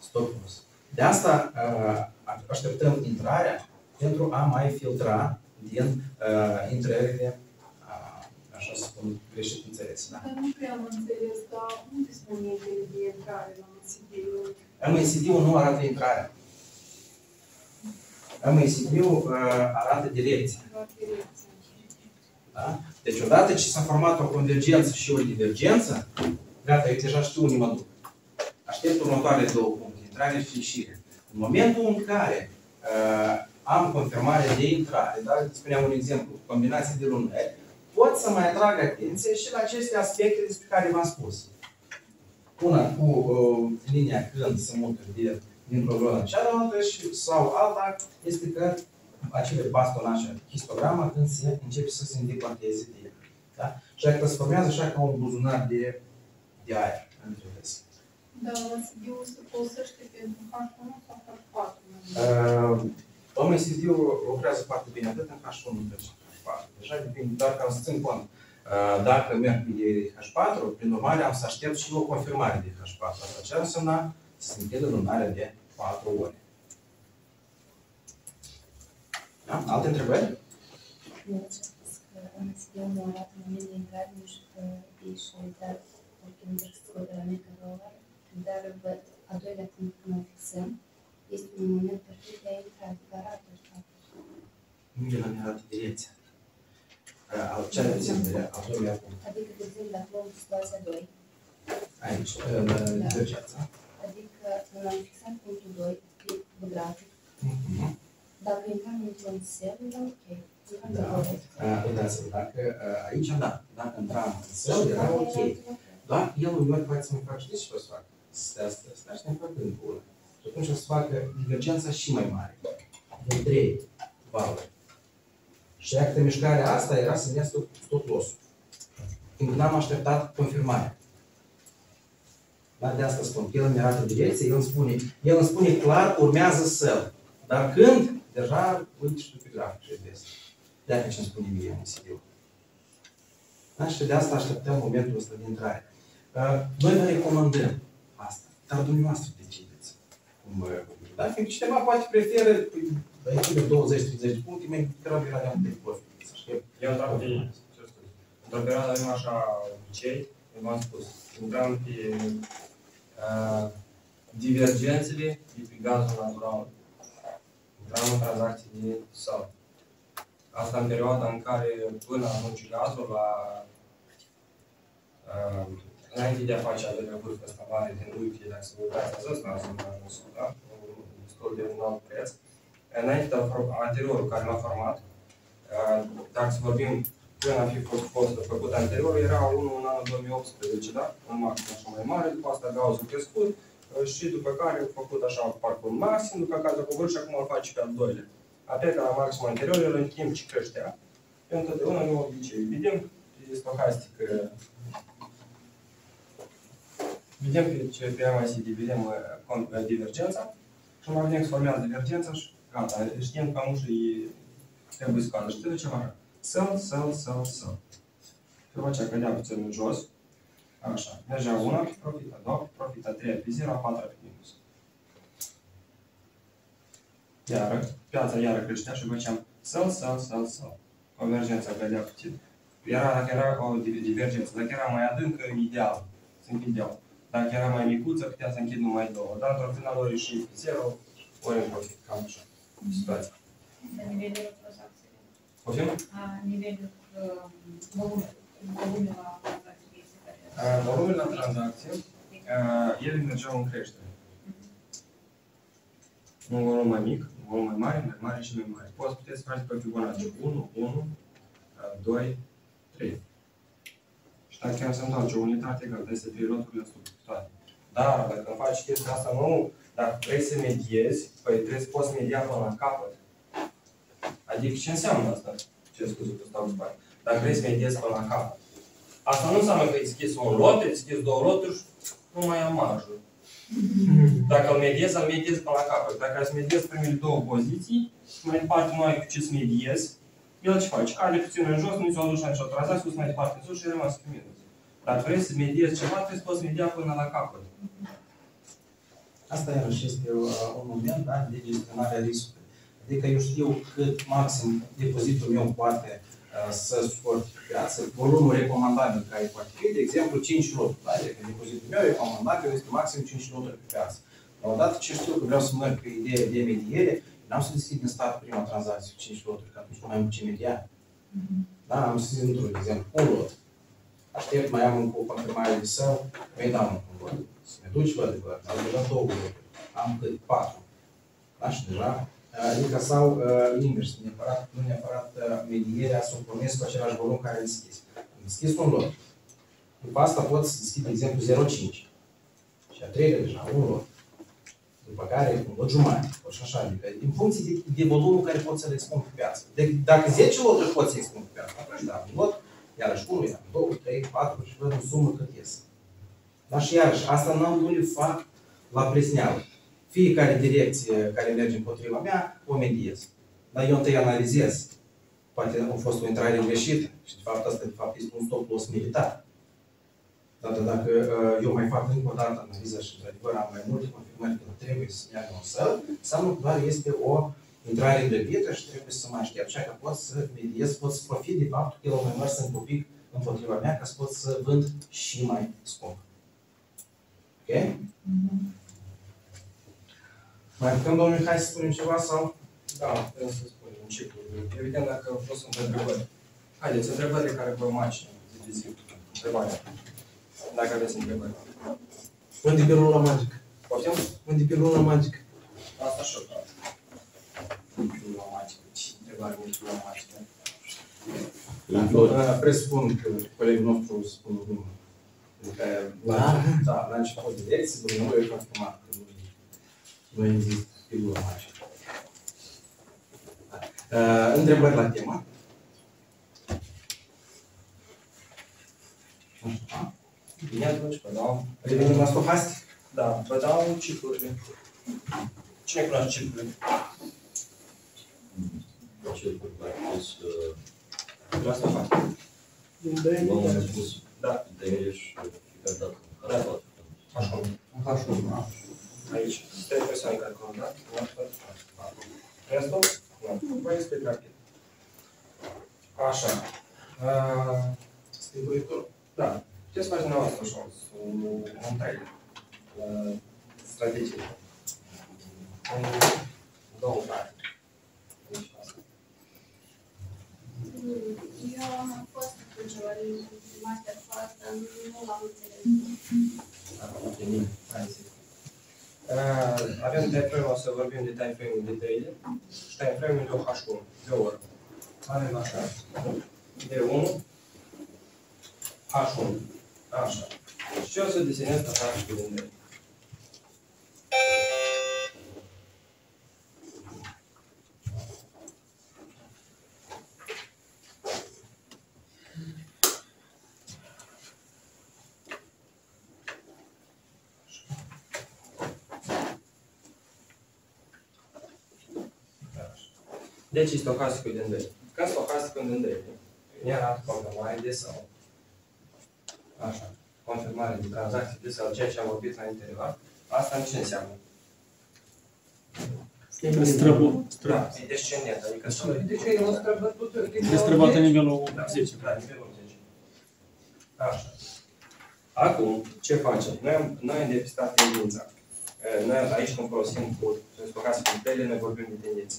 stop loss. De asta uh, așteptăm intrarea pentru a mai filtra din uh, intrările, uh, așa să spun, greșit înțeles. Da? Dar nu prea am înțeles, dar unde spune de intrare la MSD-ul? MACD-ul nu arată intrarea. MACD-ul uh, arată direcția. La direcție. Da? Deci odată ce s-a format o convergență și o divergență, gata, eu deja știu unde mă duc. Aștept următoarele două puncte, intrare și ieșire. În momentul în care uh, am confirmare de intrare, da? spuneam un exemplu, combinații de lunări, pot să mai atrag atenție și la aceste aspecte despre care v-am spus. Una cu uh, linia când se mută de, dintr-o zonă în cealaltă și, sau alta este că acele bastonașe, histograma, când se începe să se îndepărteze de el. Da? Și dacă se formează așa ca un buzunar de, de aer între vese. Dar MSD-ul se folosește pentru H1 sau H4? Uh, MSD-ul lucrează foarte bine atât în H1 cât și în H4. Deja depinde, doar ca să țin cont. Uh, Dacă merg pe H4, prin urmare am să aștept și o confirmare de H4. Asta ce ar însemna să se închidă lunarea de 4 ore. Da? Alte întrebări? Deci, că MSD-ul nu arată moment de intrare, nu știu că e și uitat oricum trebuie să scoate la mică dolar, dar văd a doilea punct când o fixăm, este un moment perfect de a intra, adică arată așa. Nu e la nearată direcția. Uh, Al ce are de al doilea punct? Adică, de exemplu, dacă luăm situația 2, Aici, în uh, divergența. Adică când am fixat punctul 2 pe grafic, Mhm. dacă intram într-un cel, era ok. Intram Da. de corect. Uh, Uitați, dacă uh, aici, da, dacă intram în cel, era ok. Doar el uneori poate să mai facă, știți ce o să facă? Să stea, să stea, să stea și ne facă în pulă. Și atunci o să facă divergența și mai mare. De 3 valuri. Și iată mișcarea asta era să iasă tot, tot losul. Când n-am așteptat confirmarea. Da, de asta spun, el îmi arată direcție, el îmi spune, el îmi spune clar, urmează să. Dar când? Deja, uite și tu pe grafic ce vezi. De aceea ce îmi spune mie în CD-ul. Da? Și de asta așteptăm momentul ăsta de intrare. Uh, Noi vă recomandăm asta, dar dumneavoastră decideți. Cum, uh, da? Fiindcă cineva poate preferă, păi, aici de 20-30 de puncte, mai degrabă era de un pic profit. Să știu. Eu într-o ce spui? Într-o perioadă avem așa obicei, eu v-am spus, intram pe uh, divergențele de pe gazul natural. Intram în tranzacții de sau. Asta în perioada în care până anunci gazul la uh, înainte de a face alegerea vârfă asta mare din Rusie, dacă să vă uitați la ăsta, asta a ajuns, da? Un- Destul de un alt preț. Înainte de a- anteriorul care l-a format, uh, dacă să vorbim până a fi fost, fost făcut anterior, era unul în anul 2018, da? Un maxim așa mai mare, după asta gazul crescut uh, și după care a făcut așa parcă un maxim, după care a coborât și acum îl face pe al doilea. Aplică la maximul anterior, în timp ce creștea. Întotdeauna nu obicei. Vedem pe stocastic, vedem pe ce pe MICD, vedem uh, con- uh, divergența și mai vedem că se formează divergența și gata, știm că și trebuie scadă. Și trebuie ceva. Săl, săl, săl, săl. După aceea cădea puțin în jos. Așa. Mergea una pe profit, a doua pe profit, a treia pe 0, a patra pe minus. Iară, piața iară creștea și făceam săl, săl, săl, săl. Convergența cădea puțin. Era, dacă era o di- divergență, dacă era mai adâncă, ideal, se închideau. Dacă era mai micuță, putea să închid numai două. Dar într-un final ori și pe 0, ori în profit. Cam așa. Situația. La nivelul tranzacției. Poftim? A nivelul um, volumului. Volumul la tranzacții este care. Uh, Volumul la tranzacție, uh, ele mergeau în creștere. Un volum mai mic, un volum mai mare, mai mare și mai mare. Poți puteți face pe Fibonacci 1, 1, 2, 3. Și dacă chiar să-mi dau ce unitate, egal, trebuie să trei loturile sub toate. Dar dacă îmi faci chestia asta, nu, dacă vrei să mediezi, păi trebuie să poți media până la capăt. Adică ce înseamnă asta? Ce scuze că stau în spate. Dacă vrei să mediezi până la capăt. Asta nu înseamnă că ai deschis un lot, ai deschis două loturi și nu mai am marjă. Dacă îl mediezi, îl mediezi până la capăt. Dacă ai să mediezi primele două poziții, mai departe nu ai cu ce să mediezi, el ce face? Cade puțin în jos, nu ți-o aduce nicio tranzacție, sus mai departe în sus și rămas pe minus. Dacă vrei să mediezi ceva, trebuie să poți media până la capăt. Asta iarăși este uh, un moment da, de gestionare a riscului. Adică eu știu cât maxim depozitul meu poate uh, să suporte pe piață, volumul recomandabil care poate fi, de exemplu, 5 loturi. Da? Adică depozitul meu recomandabil este maxim 5 loturi pe piață. Dar odată ce știu că vreau să merg pe ideea de mediere, n-am să deschid din start prima tranzacție cu 5 loturi, că atunci nu mai am cu ce media. Da, am să zic într-un exemplu, un lot. Aștept, mai am un cup încă mai de său, mai dau un lot. Să ne duci la adevăr, am deja două loturi. Am cât? Patru. Da, și deja Adică sau uh, invers, neapărat, nu neapărat uh, medierea să o pornesc cu același volum care ai deschis. Am deschis un lot. După asta pot să deschid, de exemplu, 0,5. Și a treilea deja, un lot. După care un lot jumătate, tot și așa. Adică, în funcție de, de volumul care pot să-l expun pe piață. De, dacă 10 loturi pot să expun pe piață, atunci da, un lot, iarăși 1, iar 2, 3, 4 și văd în sumă cât ies. Dar și iarăși, asta nu, nu le fac la presneală fiecare direcție care merge împotriva mea, o mediez. Dar eu întâi analizez. Poate a fost o intrare greșită și de fapt asta de fapt este un stop loss militar. Dar dacă uh, eu mai fac încă o dată analiza și într-adevăr am mai multe confirmări că trebuie să meargă un săl, înseamnă că doar este o intrare grăbită și trebuie să mă aștept. Așa că pot să mediez, pot să profit de faptul că el o mai mers un pic împotriva mea ca să pot să vând și mai scump. Ok? Mm-hmm. Mai putem, domnul Mihai, să spunem ceva sau? Da, trebuie să spunem început. Evident, dacă au fost întrebări. Haideți, întrebările care vă maci de zi. Întrebarea. Dacă aveți întrebări. Unde pe luna magică? Poftim? Unde pe luna magică? Asta și-o dat. Luna magică. Ce întrebare nu știu luna magică? Da, presupun că colegul nostru spune numai. Adică, la, da, la început de lecție, domnul eu confirmat că nu nu există figura magică. Uh, întrebări la temă? Așa. Bine, atunci vă dau... Revenim la stofastic? Da, vă dau ciclurile. Cine cunoaște ciclurile? Ciclul care a pus... La stofastic. V-am mai spus. Da. De ele și fiecare dată. Da. Așa. Așa, da. Aici. Trei persoane care contact. Restul? Nu. Vă explic rapid. Așa. Uh, Distribuitor. da. Ce să faci dumneavoastră așa? Un, un trailer. La strategie. În două pare. Eu am fost cu ceva masterclass, dar nu l-am înțeles. Ok, bine. Hai să Uh, avem time frame, o să vorbim de time frame-ul de 3 și time frame-ul de o H1, de o oră. Avem așa, de 1, H1, așa. Și eu o să desenez pe așa pe lângă. Deci stocasticul din dăi. Când stocasticul din dăi, ne arată confirmare de sau. Așa. Confirmare de tranzacții de sau ceea ce am vorbit mai anterior. Asta ce înseamnă? Străbu- Da, e descendent, adică să Deci el a străbătut E străbată nivelul Da, 10. Da, nivelul 10. Așa. Acum, ce facem? Noi am, noi am depistat tendința. Eh, Noi aici când folosim cu stocați punctele, noi vorbim de tendință.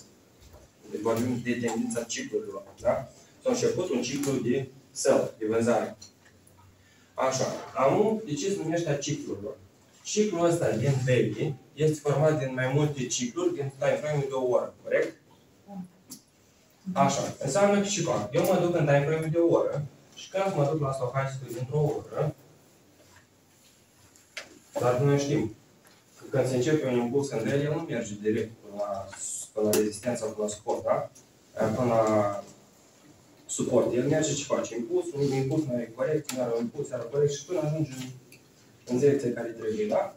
Deci vorbim de tendința ciclurilor. Da? S-a început un ciclu de sell, de vânzare. Așa. Acum, de ce se numește a ciclurilor? Ciclul ăsta din daily este format din mai multe cicluri din time frame de o oră, corect? Așa. Înseamnă că și fac. Eu mă duc în time frame de o oră și când mă duc la stocasticul dintr-o oră, dar noi știm că când se începe un impuls în el, el nu merge direct până la, până la rezistență sau până la suport, da? Până la suport. El merge ce face? Impuls, un impuls mai corect, iar un impuls iar corect și până ajunge în, în direcția care trebuie, da?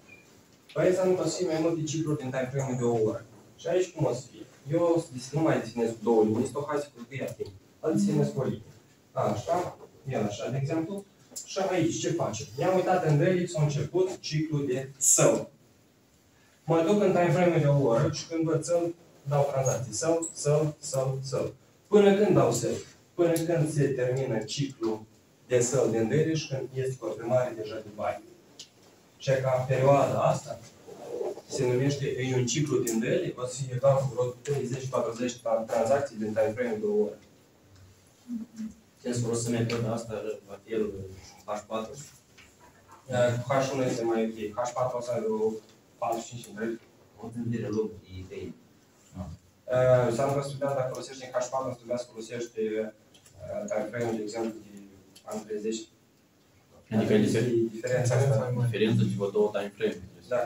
Păi asta nu poate fi mai multe cicluri din time frame de o oră. Și aici cum o să fie? Eu o să dis- nu mai desenez cu două linii, stocasticul că ia timp. Îl desenez cu o linie. Așa, el așa, de exemplu. Și aici, ce facem? Mi-am uitat în relic, s-a început ciclul de său. Mă duc în time frame de o oră și când văd său, dau tranzacții. Său, său, său, său. Până când dau său? Până când se termină ciclul de său din relic și când este confirmare deja de bani. Și ca perioada asta se numește, e un ciclu din relic, o să fie egal cu vreo 30-40 tranzacții din time frame de o oră. Ce folosim metoda asta, el H4? Cu H1 este mai ok. H4 o să aibă vreo 45 în drept. O gândire lungă de idei. S-ar putea studia dacă folosești în H4, îți trebuia să folosești uh, time frame de exemplu, de an 30. Adică Ar trebui să diferența, fie diferența asta. diferență de vreo două time frame. Da.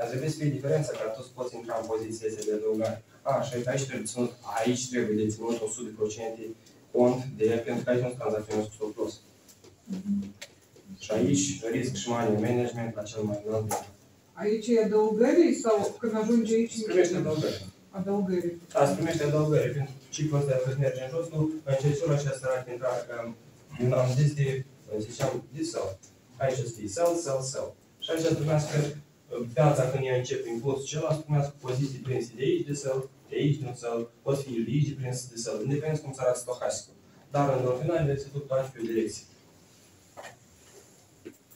Ar trebui să fie diferența ca tu să poți intra în poziție să de adăugare. A, și aici trebuie ținut, aici trebuie de ținut 100% cont de pentru că aici nu sunt tranzacționezi cu stop loss. Și aici risc și money management la cel mai înalt nivel. Aici e adăugării sau când ajunge aici? Se primește adăugări. Adăugării. Da, se primește adăugări. Pentru ciclul ăsta cât merge în jos, tu încerci și asta ar intra, um, am zis de, ziceam, de sell. Aici să fie sell, sell, sell. Și aici spuneați că uh, piața când ea începe impulsul celălalt, spuneați că poziții prinse de aici de sell, de aici de un sell, pot fi ligi prinse de sell, independent cum s-arată stocasticul. Dar în final ele se duc toate pe o direcție.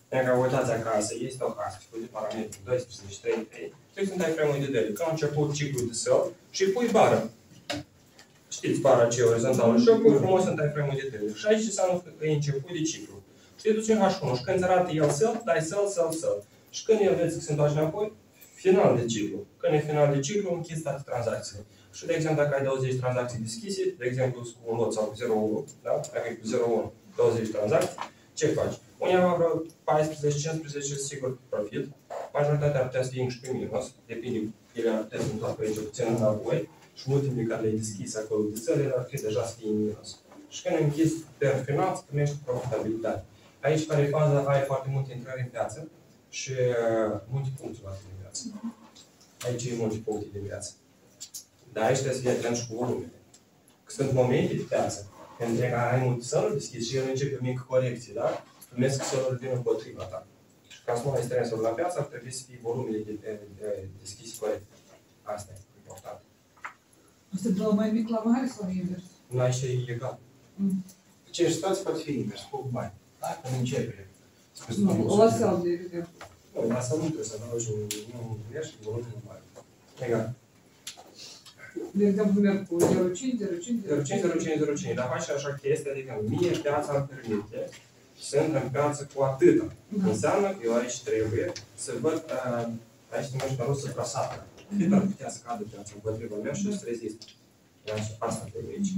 Dacă uitați acasă, este o casă cu de parametri 12, 3, 3. Tu sunt ai frame de dele. Că a început ciclul de sell și îi pui bară. Știți bara aceea orizontală și o pui frumos în time frame de dele. Și aici înseamnă că e început de ciclu. Și te duci în H1 și când îți arată el sell, dai sell, sell, sell. Și când el vezi că se întoarce înapoi, final de ciclu. Când e final de ciclu, închizi toate tranzacțiile. Și de exemplu, dacă ai 20 tranzacții deschise, de exemplu cu un lot sau cu 0,1, da? Dacă e cu 0,1, 20 tranzacții, ce faci? Undeva vreo 14-15 sigur profit. Majoritatea ar putea să fie încă și pe minus. Depinde, ele ar putea să întoarcă aici puțin înapoi. Și ultimele care le-ai deschis acolo de țări, ele ar fi deja să fie în minus. Și când închizi pe final, îți primești profitabilitate. Aici, care e faza, ai foarte multe intrări în piață și uh, multe puncte la în viață. Aici e multe puncte de viață. Dar aici trebuie să fii atent și cu volumele. Că sunt momente de piață când e ai mult săl deschis și el începe o mică corecție, da? Primesc sălul vin împotriva ta. Și ca să nu ai stresuri la piață, ar trebui să fie volumele de, de, de deschis corect. Asta e important. Asta de la mai mic la mare sau invers? Nu aici e egal. Mm. Ce situații poate fi invers, cu bani. Da? Când începe. Nu, la sal, de exemplu. Nu, la asta nu trebuie să adaugi un, un invers și volumul mare. Egal. De exemplu, merg cu 0,5, 0,5, 050505, dar faci așa chestia, adică mie piața îmi permite să intru în piață cu atâta. Da. Înseamnă că eu aici trebuie să văd, uh, aici se numește rusă trasată. Cât ar putea să cadă piața împotriva mea și să rezist. Așa, Asta trebuie aici.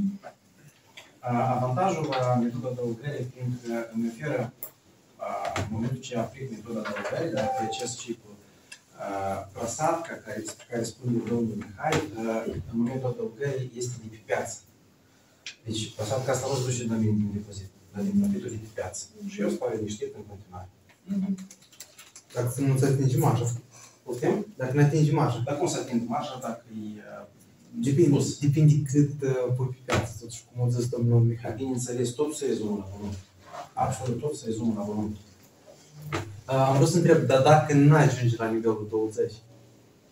A, Avantajul la metoda adăugării, fiindcă îmi oferă, a, în momentul ce aplic metoda adăugării, dacă acest ciclu a, prăsatca, care, care spune domnul Mihai, a, în momentul adăugării este de pe piață. Deci, prăsatca asta nu se duce la mine din depozit, dar din profitul de pe piață. Și eu stau liniștit în continuare. Dacă să nu-ți atingi marja. Poftim? Dacă nu atingi marja. Dar cum să ating marja dacă e, a, Depinde, depinde cât uh, pui pe piață, totuși, cum a zis domnul Mihai. Bineînțeles, tot se rezumă la volum. Absolut tot se rezumă la volum. Uh, Am vrut să întreb, dar dacă nu ajunge la nivelul 20,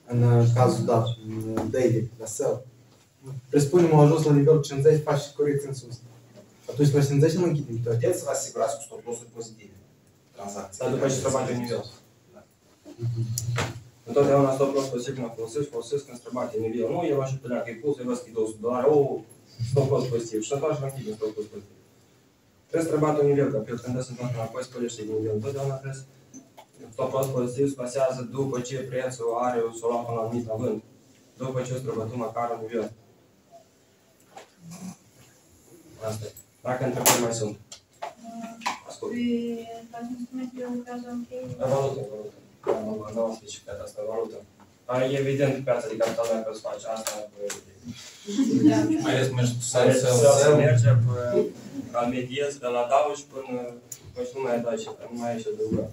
în uh, cazul dat, în uh, daily, la sell, presupunem au ajuns la nivelul 50, faci și corecție în sus. Atunci la 50 nu închidem toate. Puteți să vă asigurați cu stop loss-uri pozitive. Tranzacții. Dar după ce străbate un nivel. Întotdeauna stop loss pozitiv mă folosesc, folosesc când străbate nivel. Nu, eu așa pleacă impulsul, eu vă schid 200 dolari, o, stop loss pozitiv. Și atunci mă închid un stop loss pozitiv. Trebuie să străbate un nivel, că pe când dă să întoarcă înapoi, spălește din nivel. Întotdeauna trebuie să stop loss pozitiv se basează după ce prețul are o solat până la anumit având. După ce o străbătut măcar un nivel. Asta e. Dacă întrebări mai sunt. Ascult. Pe toate instrumentele lucrează ok? La valută, valută. Nu, nu am specificat asta, valută. Dar e evident piața de capital dacă îți face asta, Mai ales mergi cu Să sell, sell, să sell. merge pe, ca mediez de la Dauj până, până și nu mai dai și nu mai ai și adăugat.